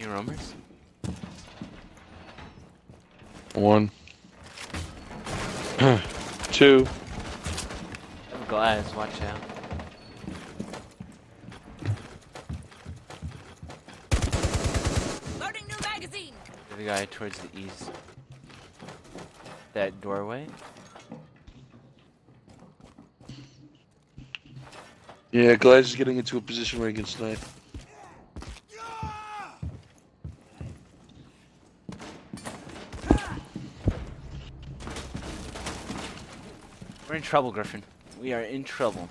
You roamers? One. Two. Have Glaz, watch out. Loading new magazine. The guy towards the east. That doorway? Yeah, Glaz is getting into a position where he can snipe. Trouble, Griffin. We are in trouble.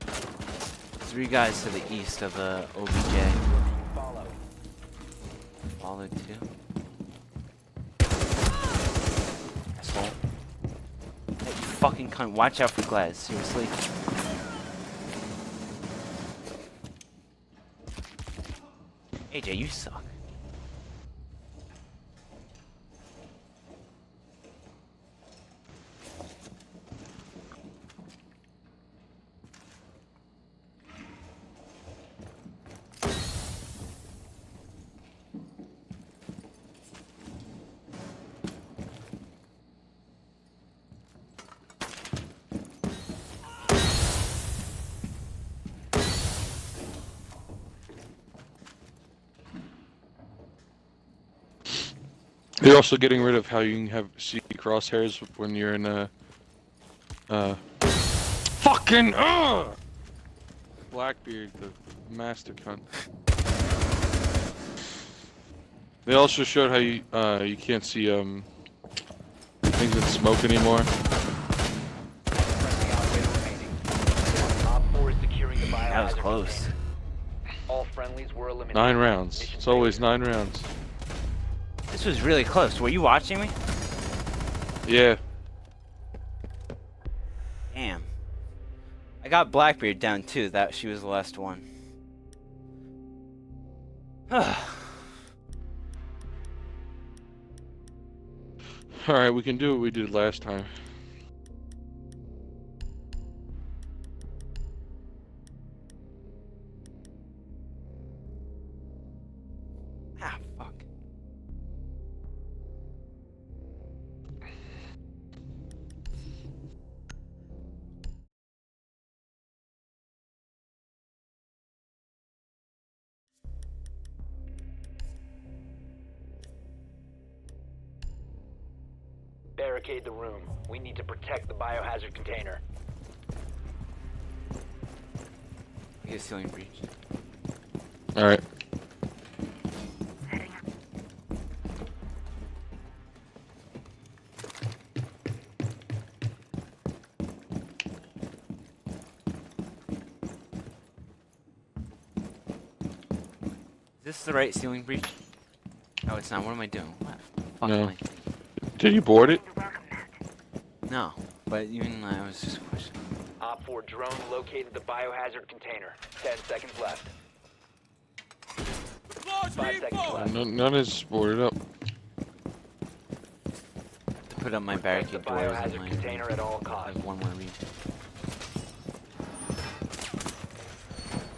Three guys to the east of uh, OBJ. Follow. Follow two. Asshole. Hey, you fucking cunt. Watch out for Glaz, seriously. AJ, you suck. They're also getting rid of how you can have see crosshairs when you're in a uh fucking uh Blackbeard, the master cunt. They also showed how you uh you can't see um things in smoke anymore. Friendly operator remaining. Op 4 is securing the biohazard That was close. All friendlies were eliminated. Nine rounds. It's always nine rounds. This was really close. Were you watching me? Yeah. Damn. I got Blackbeard down too. That she was the last one. *sighs* Alright, we can do what we did last time. Is right ceiling breach? No, it's not. What am I doing? What? Fuck No. am I- Did you board it? No, but even I was just questioning. Op 4 drone located the biohazard container. 10 seconds left. Five seconds left. None, none is boarded up. To put up my Protect the barricade doors and biohazard my. container at all I costs. have one more reach.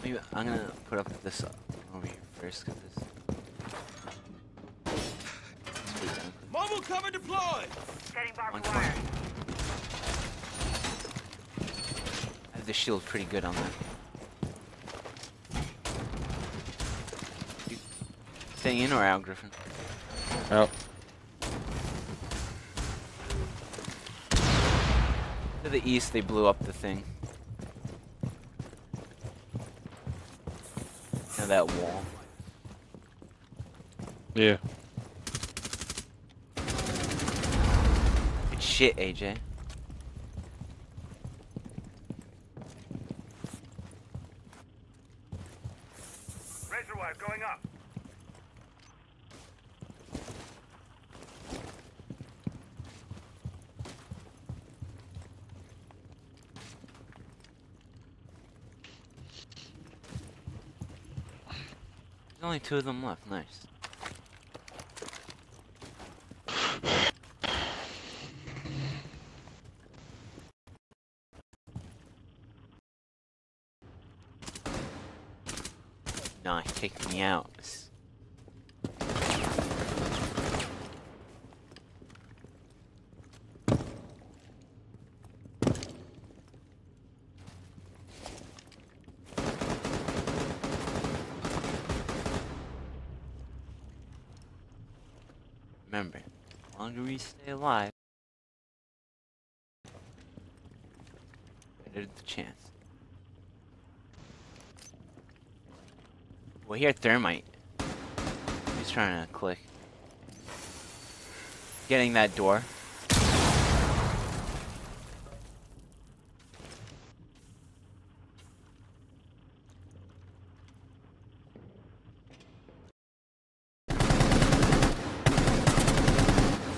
Maybe I'm gonna put up this over here first, cause this. Let's put it down. Mobile cover deployed! Setting barbed wire. I have the shield pretty good on that. You staying in or out, Griffin? Out. To the east, they blew up the thing. Now that wall. Yeah. Good shit, AJ. Razor wire going up. There's only two of them left. Nice. Nah, he kicked me out. Remember, the longer we stay alive, better the chance. Well, here, thermite. He's trying to click. Getting that door.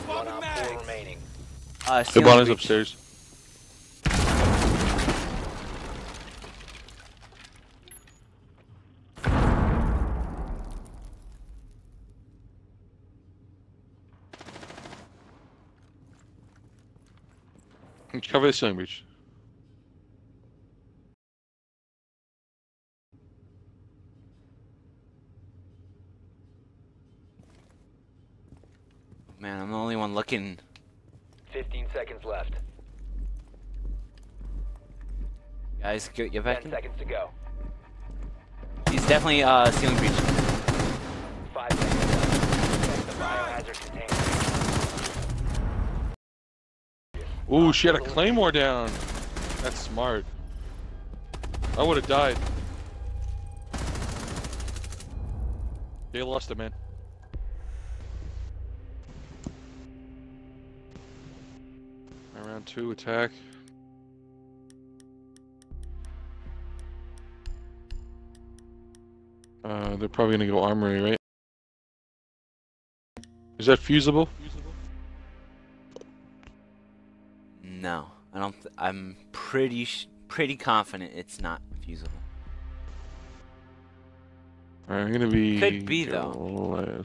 One op 4 remaining. Uh, The ceiling bonus breach. upstairs. Cover the ceiling breach. Man, I'm the only one looking. 15 seconds left. Guys, get, get back 10 in. seconds to go. He's definitely uh ceiling breach. 5 seconds left. Protect the biohazard container. Ooh, she had a claymore down. That's smart. I would have died. They lost it, man. Round two attack. Uh, they're probably gonna go armory, right? Is that fusible? No, I don't. Th- I'm pretty. Sh- pretty confident it's not fusible. I'm gonna be. Could be, though.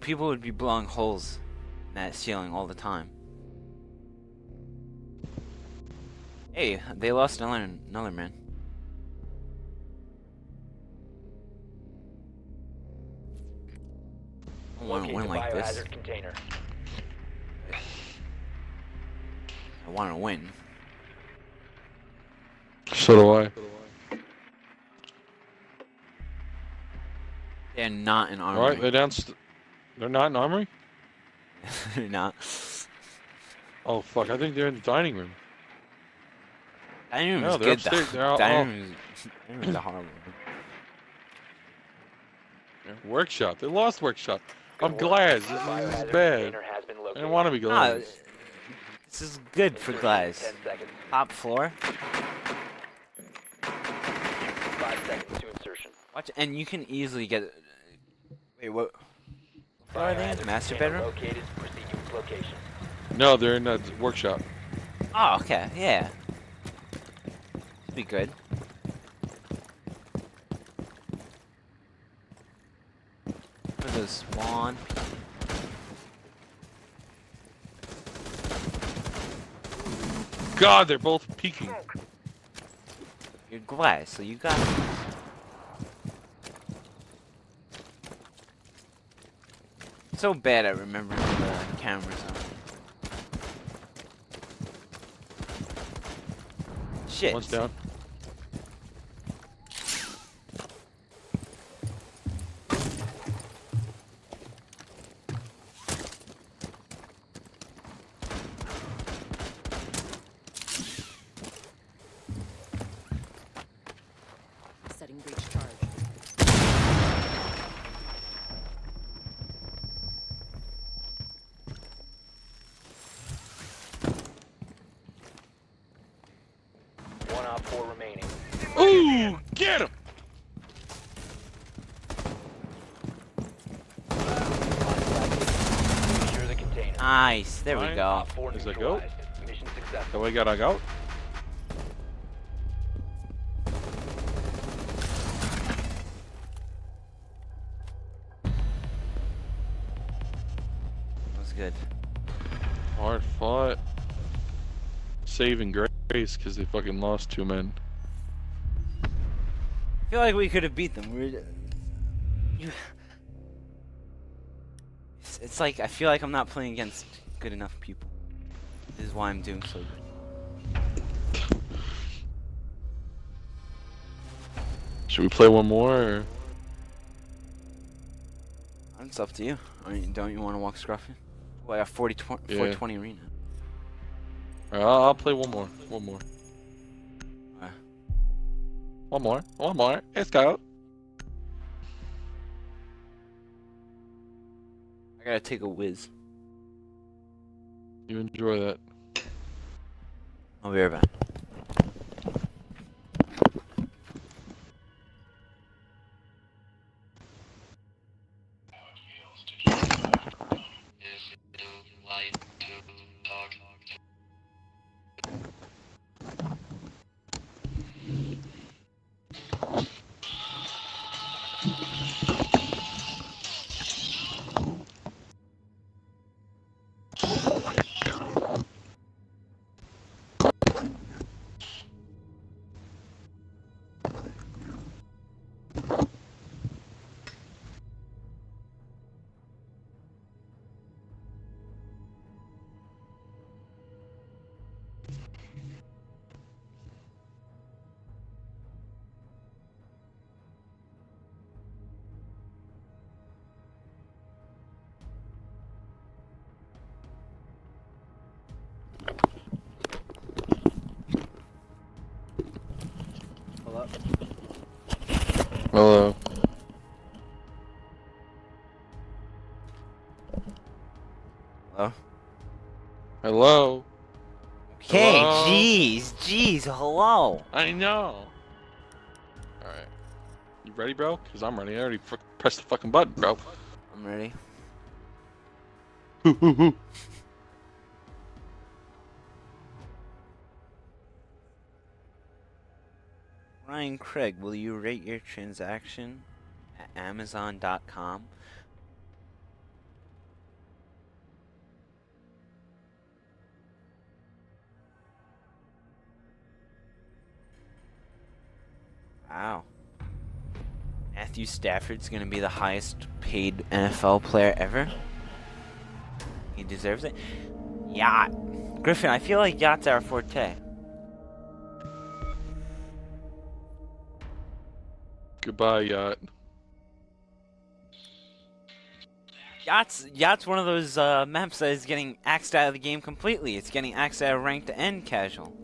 People would be blowing holes in that ceiling all the time. Hey, they lost another, another man. I want to win like this. container. I want to win. So do I. They're not in army. Alright, they're down. They're not in armory? *laughs* They're not. Oh, fuck. I think they're in the dining room. Dining room No, is they're good upstairs. though. They're all- *laughs* Dining all- room is, dining room is a horrible. Workshop. They lost workshop. Good I'm work. glad. This, The this is bad. container has been I located. don't want to be Nah, glad. this is good for Insertion glass. 10 seconds. Top floor. Five seconds to insertion. Watch, and you can easily get. Wait, what? What are they in? Biohazard Master container bedroom. Located. Proceed to its location. No, they're in the workshop. Oh, okay, yeah. Be good. For the spawn. God, they're both peeking. You're Glaz, so you got. this. So bad at remembering the cameras. on. Shit. One's down. Setting breach charge. One op four remaining. Ooh, get him! Secure the container. Nice. There we Fine. go. Op four Is that go? neutralized. Mission successful. So we got a go. That was good. Hard fought. Saving grace because they fucking lost two men. I feel like we could have beat them. We're. You... *sighs* It's, it's like I feel like I'm not playing against good enough people. This is why I'm doing so good. Should we play one more? Or? It's up to you. I mean, don't you want to walk Scruffy? Well, I got 40, 20, Yeah. 420 arena. Alright, I'll, I'll play one more. One more. Alright. One more. One more. Let's go. I gotta take a whiz. You enjoy that. I'll be right back. Jeez, jeez. I know. Alright. You ready, bro? Cause I'm ready. I already fuck- pressed the fucking button, bro. I'm ready. *laughs* Ryan Craig, will you rate your transaction at Amazon.com? Wow. Matthew Stafford's gonna be the highest paid NFL player ever. He deserves it. Yacht. Griffin, I feel like yachts are our forte. Goodbye, yacht. Yacht's Yacht's one of those uh, maps that is getting axed out of the game completely. It's getting axed out of ranked and casual.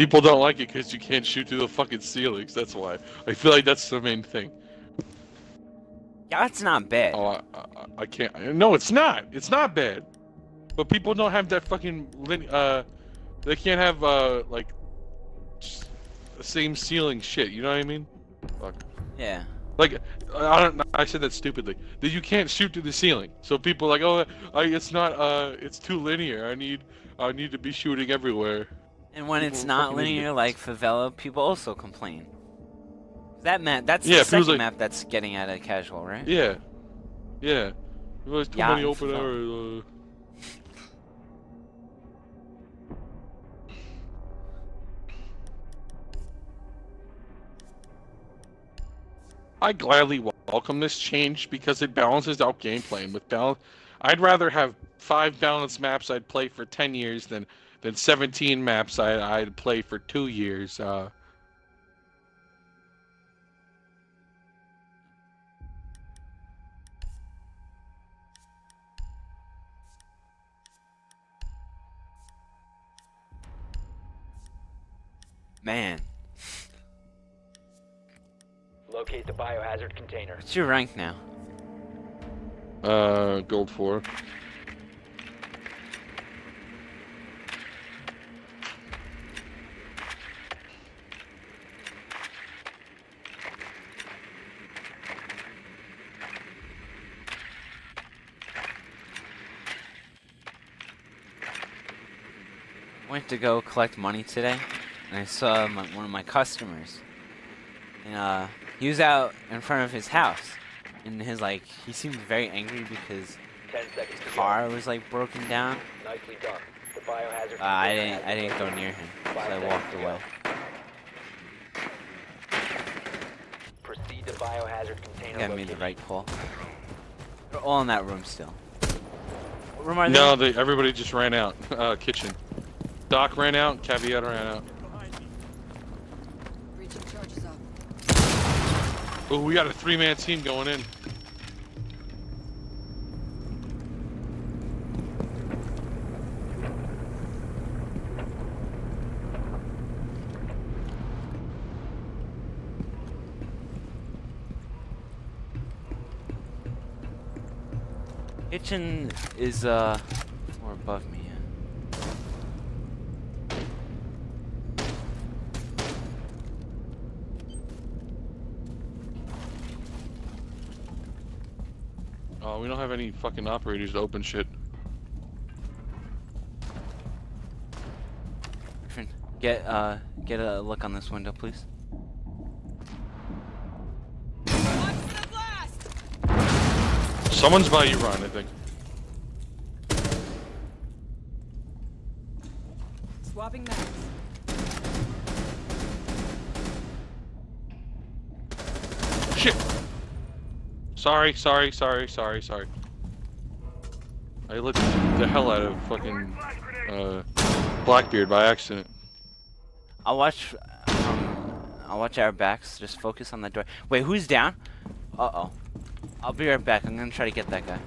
People don't like it because you can't shoot through the fucking ceilings. That's why. I feel like that's the main thing. Yeah, that's not bad. Oh, I, I, I can't. No, it's not. It's not bad. But people don't have that fucking. Uh, they can't have uh like the same ceiling shit. You know what I mean? Fuck. Yeah. Like I don't. I said that stupidly. That you can't shoot through the ceiling. So people are like, oh, I, it's not. Uh, it's too linear. I need. I need to be shooting everywhere. And when it's not linear idiots. like Favela, people also complain. That map, that's Yeah, the second like- map that's getting out of casual, right? Yeah. Yeah. There's too Yeah, many open Favela. areas. Uh... I gladly welcome this change because it balances out gameplay. And with balance, I'd rather have five balanced maps I'd play for ten years than than seventeen maps I, I'd play for two years. Uh, Man, Locate the biohazard container. what's your rank now? uh, gold four. Went to go collect money today, and I saw my, one of my customers, and uh, he was out in front of his house, and his like he seemed very angry because his to car was like broken down. Nicely done. The biohazard Uh, I didn't I didn't go near him, so I walked away. Proceed to biohazard container. Got made the right call. They're all in that room still. What room are they? No, they, everybody just ran out. *laughs* Uh, kitchen. Doc ran out. Caveat ran out. Breaching. Oh, we got a three-man team going in. Kitchen is uh more above me. Yeah. Oh, we don't have any fucking operators to open shit. Griffin, Get uh get a look on this window, please. Someone's by you, Ron, I think. Swapping mags. Sorry, sorry, sorry, sorry, sorry. I looked the hell out of fucking uh, Blackbeard by accident. I'll watch um, I'll watch our backs. Just focus on the door. Wait, who's down? Uh oh. I'll be right back. I'm gonna try to get that guy.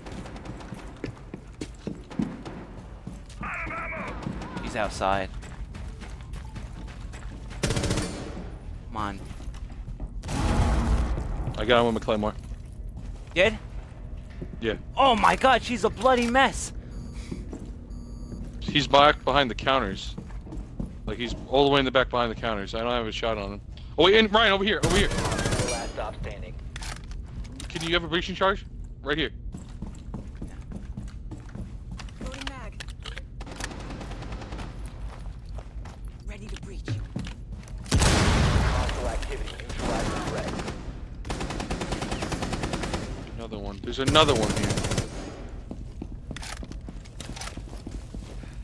He's outside. Come on. I got him with my claymore. Dead? Yeah. Oh my god, she's a bloody mess. He's back behind the counters. Like he's all the way in the back behind the counters. I don't have a shot on him. Oh wait, and Ryan over here, over here. Last stop standing. Can you have a breaching charge? Right here. Loading mag. Ready to breach. Hostile activity. Neutralize the threat. Another one. There's another one here.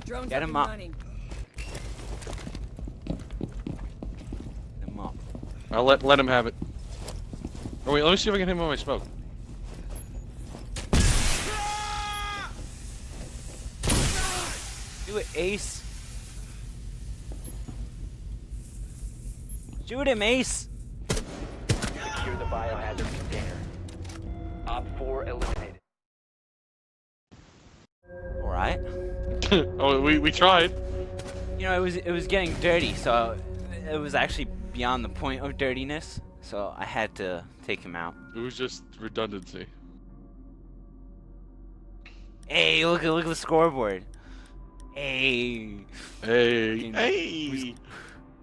Drones Get him and up. running. Them up. I'll let let him have it. Oh wait, let me see if I can hit him with my smoke. Do it, Ace. Shoot him, Ace. Oh, we we tried. You know, it was it was getting dirty, so it was actually beyond the point of dirtiness. So I had to take him out. It was just redundancy. Hey, look at look at the scoreboard. Hey. Hey, hey.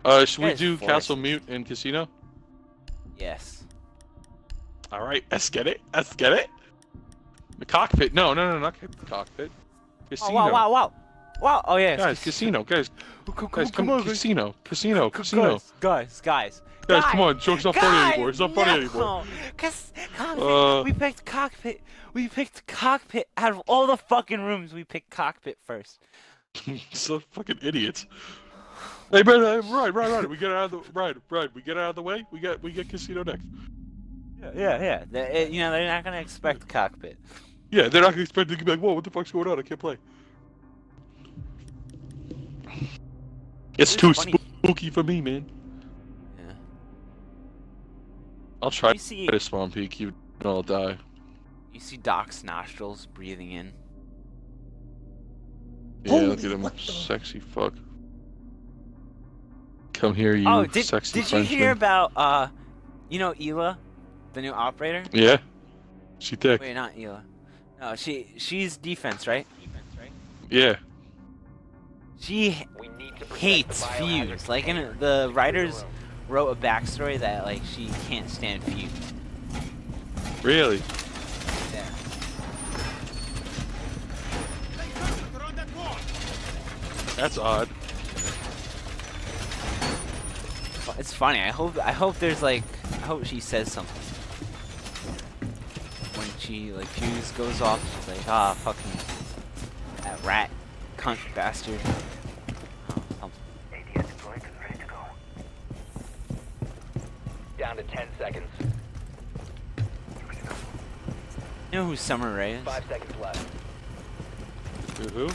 Uh, should we do Forrest. Castle Mute and Casino? Yes. All right, let's get it. Let's get it. The cockpit. No, no, no, not ca- cockpit. Oh Casino. wow wow wow. Wow. Oh yeah. Guys, casino. Guys, Come, guys, come on. Casino. Casino. Casino. Guys, guys, guys. Guys, come on. Joke's not funny anymore. It's not funny anymore. Cause cockpit, Uh. we picked cockpit. We picked cockpit. Out of all the fucking rooms, we picked cockpit first. *laughs* so fucking idiots. Hey, Brad, uh, right, right, right. We get out of the right, right. We get out of the way. We get we get casino next. Yeah, yeah, yeah. They- you know, they're not gonna expect cockpit. Yeah, they're not gonna expect to be like, whoa, what the fuck's going on? I can't play. It's It's too funny. spooky for me, man. Yeah. I'll try You see, to spawn peek you, and I'll die. you see Doc's nostrils breathing in. Yeah, Holy, look at him, what the- sexy fuck. Come here, you oh, did sexy did you hear about uh, you know Ela, the new operator? Yeah, she thick. Wait, not Ela. No, she she's defense, right? defense, right? Yeah, She We need to protect the hates biohazard Fuze. Like in the writers wrote a backstory that like she can't stand Fuze. really. Yeah. That's odd. It's funny. I hope I hope there's like I hope she says something. When she like Fuze goes off, she's like, ah fucking that rat cunt bastard. You know who Summer Rae is? Five seconds left. Who?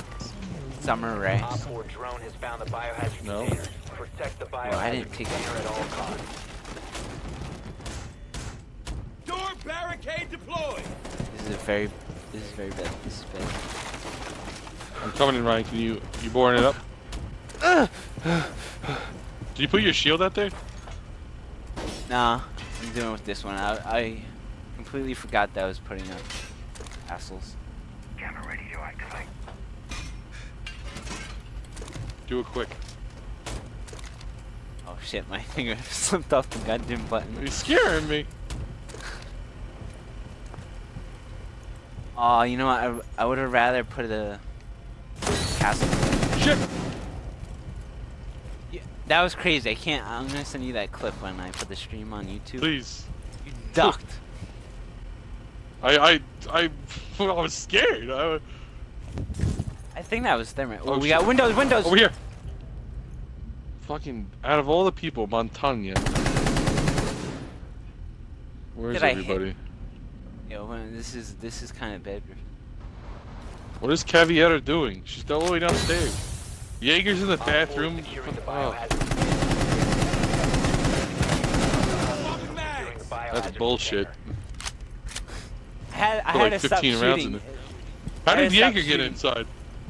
Summer Rae. Op 4 drone has found the biohazard No. container. Protect the biohazard I didn't take container at all costs. Door barricade deployed. This is a very this is very bad. This is bad. I'm coming in, Ryan. Can you you boring it up? Did you put your shield out there? Nah, I'm doing it with this one. I, I completely forgot that I was putting up assholes. Camera ready to activate. Do it quick. Oh shit, my *laughs* finger *laughs* slipped off the goddamn button. You're scaring me. Oh, you know what? I, I would have rather put a castle. Shit. Yeah, that was crazy. I can't. I'm gonna send you that clip when I put the stream on YouTube. Please. You ducked. I I I, *laughs* I was scared. I, I think that was thermite. Oh, Oh, we shit. got windows. Windows. over here. Fucking out of all the people, Montagne. Where's Did everybody? Yo, man, this is this is kind of bad. What is Caveira doing? She's all the way downstairs. Jäger's in the Op 4 bathroom. Securing Oh, biohazard container. Swapping Securing mags. the biohazard that's bullshit. I had I had like to stop 15 rounds in shooting. it. How I did Jäger get inside?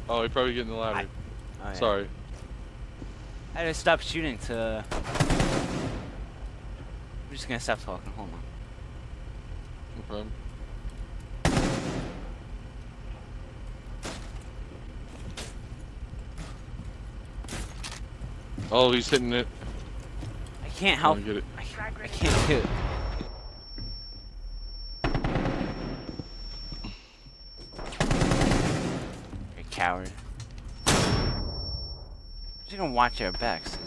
Oh, he probably getting the ladder. Oh, yeah. Sorry. I had to stop shooting to. I'm just gonna stop talking. Hold on. No problem. Oh, he's hitting it. I can't I help. get it. I, I can't do it. Coward. Just gonna watch our backs.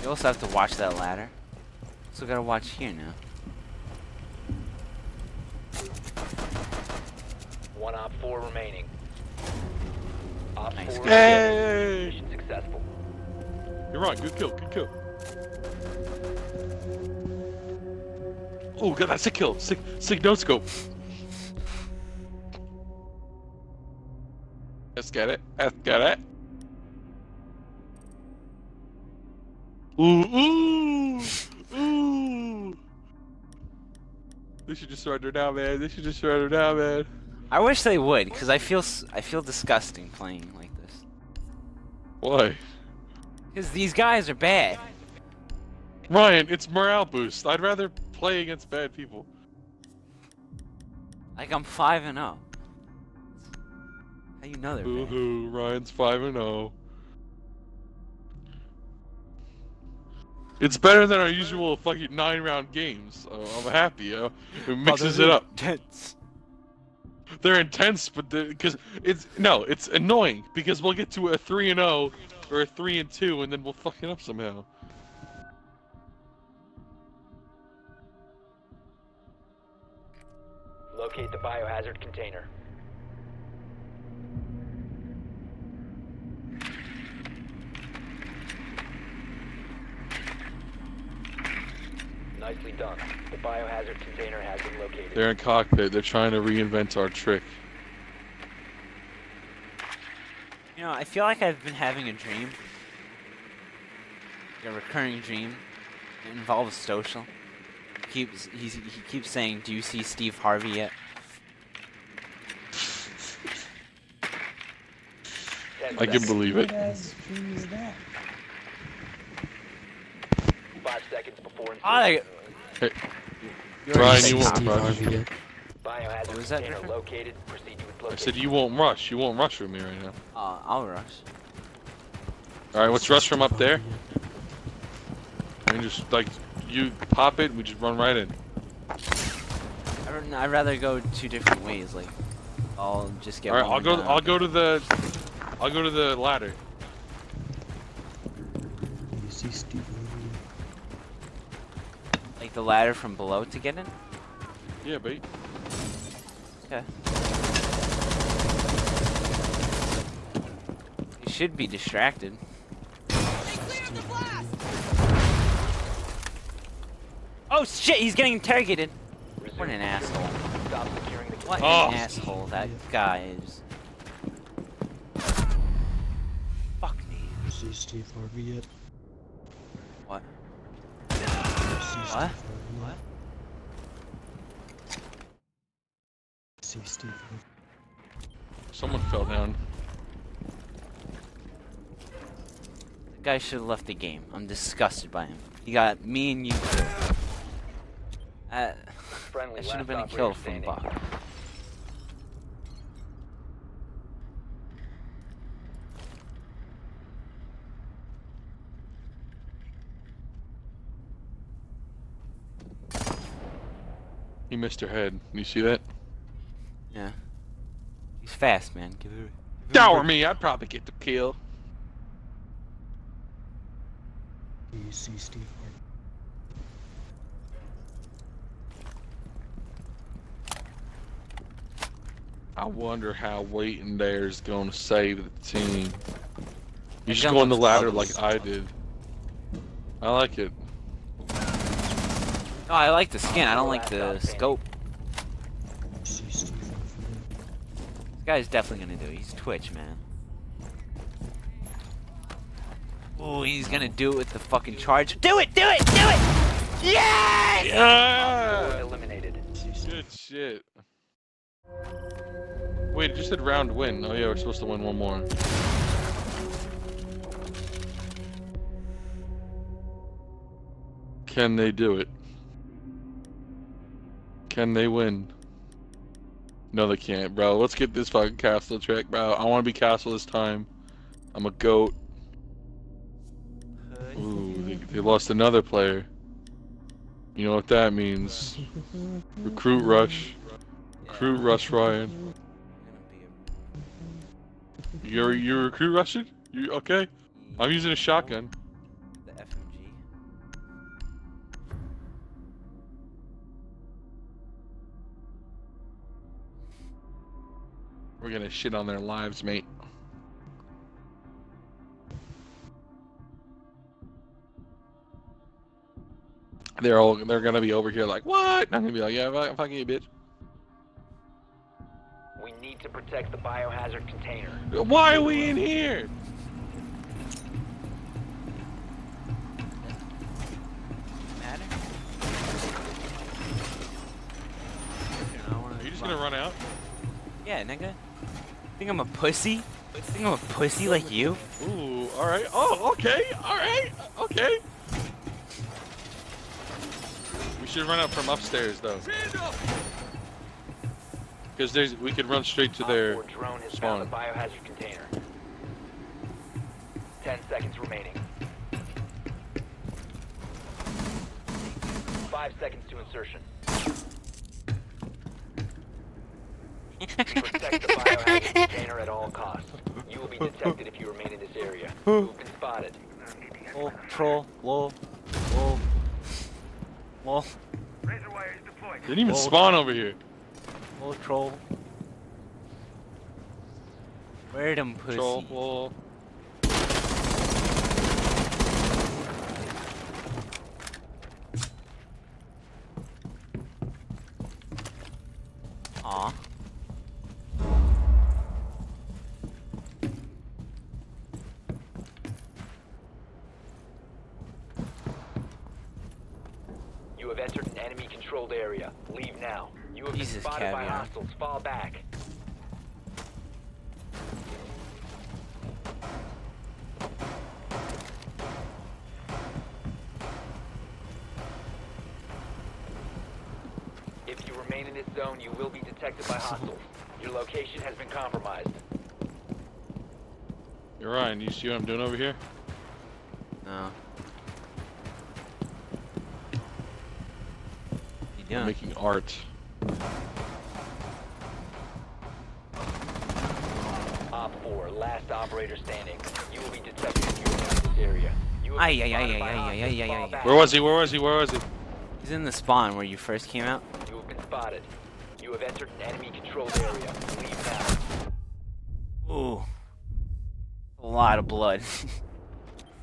You also have to watch that ladder. So gotta watch here now. One op four remaining. Op Nice. four Hey! mission successful. You're right. Good kill. Good kill. Oh, God, that's a kill. Sick, sick no scope. Let's get it. Let's get it. Ooh, ooh, ooh. They should just surrender now, man. They should just surrender now, man. I wish they would, cause I feel I feel disgusting playing like this. Why? Cause these guys are bad. Ryan, it's morale boost. I'd rather play against bad people. Like I'm five and zero. How you know they're Boo bad? hoo, Ryan's 5 and 0. It's better than our usual fucking nine round games. So I'm happy. Uh, it mixes it up. Intense. They're intense, but because it's no, it's annoying because we'll get to a three and zero or a three and two, and then we'll fuck it up somehow. Locate the biohazard container. Nicely done. The biohazard container has been located. They're in cockpit. They're trying to reinvent our trick. You know, I feel like I've been having a dream. A recurring dream. It involves social. Keeps he's, he keeps saying, "Do you see Steve Harvey yet?" I can believe it. Five seconds before insertion. they, Hey, you Ryan, you won't Steve rush. Harvey. Harvey yet? Biohazard What was that, container Griffin? located. Proceed to its I location. said you won't rush. You won't rush with me right now. Uh, I'll rush. All right, let's rush from up there. And just like you pop it, we just run right in. I don't- I'd rather go two different ways. Like, I'll just get. All right, I'll go. down. I'll go to the. I'll go to the ladder. You see Steve Harvey yet? Like the ladder from below to get in. Yeah, bait. Okay. You should be distracted. Steve Harvey yet? Oh shit! He's getting interrogated. Resume What an asshole. Stop securing What Oh. an asshole that guy is. Fuck me. You see Steve Harvey yet? What? You see Steve What? What? See Steve Someone fell down. The guy should have left the game. I'm disgusted by him. He got me and you killed. Uh, Friendly that should have been a operator kill from standing. He missed her head. You see that? Yeah. He's fast, man. Give it. give it a Dower me. I'd probably get the kill. Do you see Steve Harvey? I wonder how waiting there is going to save the team. You should go on the ladder ugly. like I did. I like it. Oh, I like the skin. I don't like the scope. You see Steve Harvey yet? This guy's definitely gonna do it. He's Twitch, man. Oh, he's gonna do it with the fucking charge. Do it! Do it! Do it! Yes! Yeah! Eliminated. Good shit. Wait, it just said round win. Oh yeah, we're supposed to win one more. Can they do it? Can they win? No, they can't, bro. Let's get this fucking castle trick, bro. I want to be castle this time. I'm a goat. Ooh, they, they lost another player. You know what that means. Recruit rush. Recruit rush, Ryan. You're you recruit rushing? You okay? I'm using a shotgun. We're gonna shit on their lives, mate. They're all they're gonna be over here like what? And I'm gonna be like, yeah, fuck- fucking you, bitch. We need to protect the biohazard container. Why are we in here? You know, I wanna Are you just gonna run out? Yeah, nigga. Think I'm a pussy? Think I'm a pussy like you? Ooh, all right. Oh, okay, all right, okay. We should run out from upstairs though, because there's we could run straight to Op their. drone has spawn. found the biohazard container. Ten seconds remaining. Five seconds to insertion. Protect the biohazard container at all costs. You will be detected if you remain in this area. You've been spotted. Lol, troll, lol, lol, lol, Razor wire is deployed. Didn't even Well- spawn over here. lol, troll. Where them pussy? Troll. Well, Aw. Have entered enemy-controlled area. Leave now. You have Jesus, been spotted by hostiles. Fall back. If you remain in this zone, you will be detected by hostiles. Your location has been compromised. you're Ryan. You see what I'm doing over here? No. You I'm doing? making art. Op 4, last operator standing. You will be detected if you remain in this area. You have been Ay, ay, ay, spotted ay, ay, ay, ay, ay, ay. Where was he? Where was he? Where was he? He's in the spawn where you first came out. You have been spotted. You have entered an enemy-controlled area. Leave now. Ooh. A lot of blood. *laughs*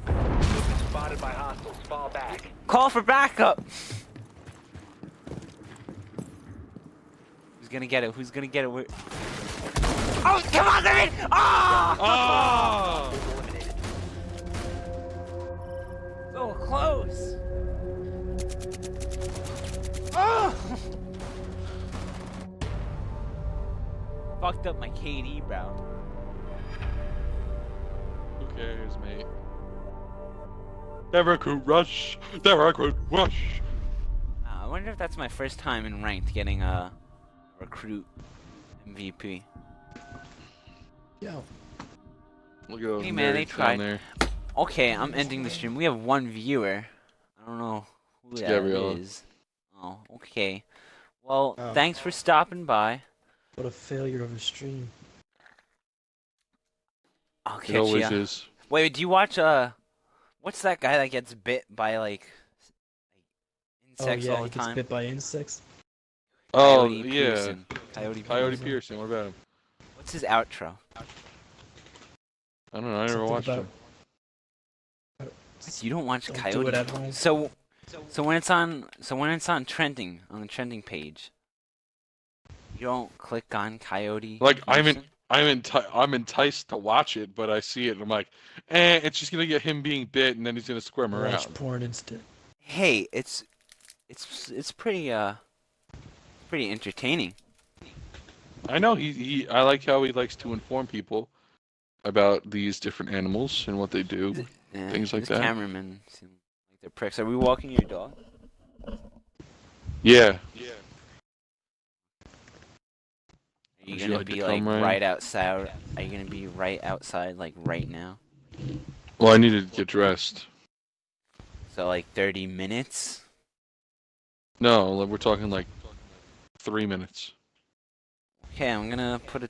You have been spotted by hostiles. Fall back. Call for backup! Gonna get it? Who's gonna get it? Where- Oh, come on, David! Ah! Ah! Oh! Oh! So close! Oh! Fucked up my KD, bro. Who cares, mate? The recruit rush. The recruit rush. Uh, I wonder if that's my first time in ranked getting a recruit MVP. Yo, Look at Hey, man, they tried. there. Okay, I'm ending the stream. We have one viewer. I don't know who It's that Gabriella. is. Oh, okay. Well, Oh. thanks for stopping by. what a failure of a stream. I'll It catch always ya. is. Wait, do you watch uh, what's that guy that gets bit by like insects Oh yeah, all he the gets bit by insects. Oh Coyote yeah, Peterson. Coyote. Coyote Peterson. Peterson. What about him? What's his outro? I don't know. I never Something watched about- him. You don't watch Don't do Coyote. it at home. So, so when it's on, so when it's on trending on the trending page, you don't click on Coyote. Like, I'm in- I'm enti- I'm enticed to watch it, but I see it and I'm like, eh, it's just gonna get him being bit and then he's gonna squirm Watch around. porn instead. Hey, it's, it's, it's pretty uh, pretty entertaining. I know he, he I like how he likes to inform people about these different animals and what they do. Yeah, Things like that. Cameramen seem like they're pricks. Are we walking your dog? Yeah. Yeah. Are you Would gonna like be like Ryan? right outside? Are you gonna be right outside like right now? Well, I needed to get dressed. So like 30 minutes? No, like, we're talking like three minutes. Okay, I'm gonna put a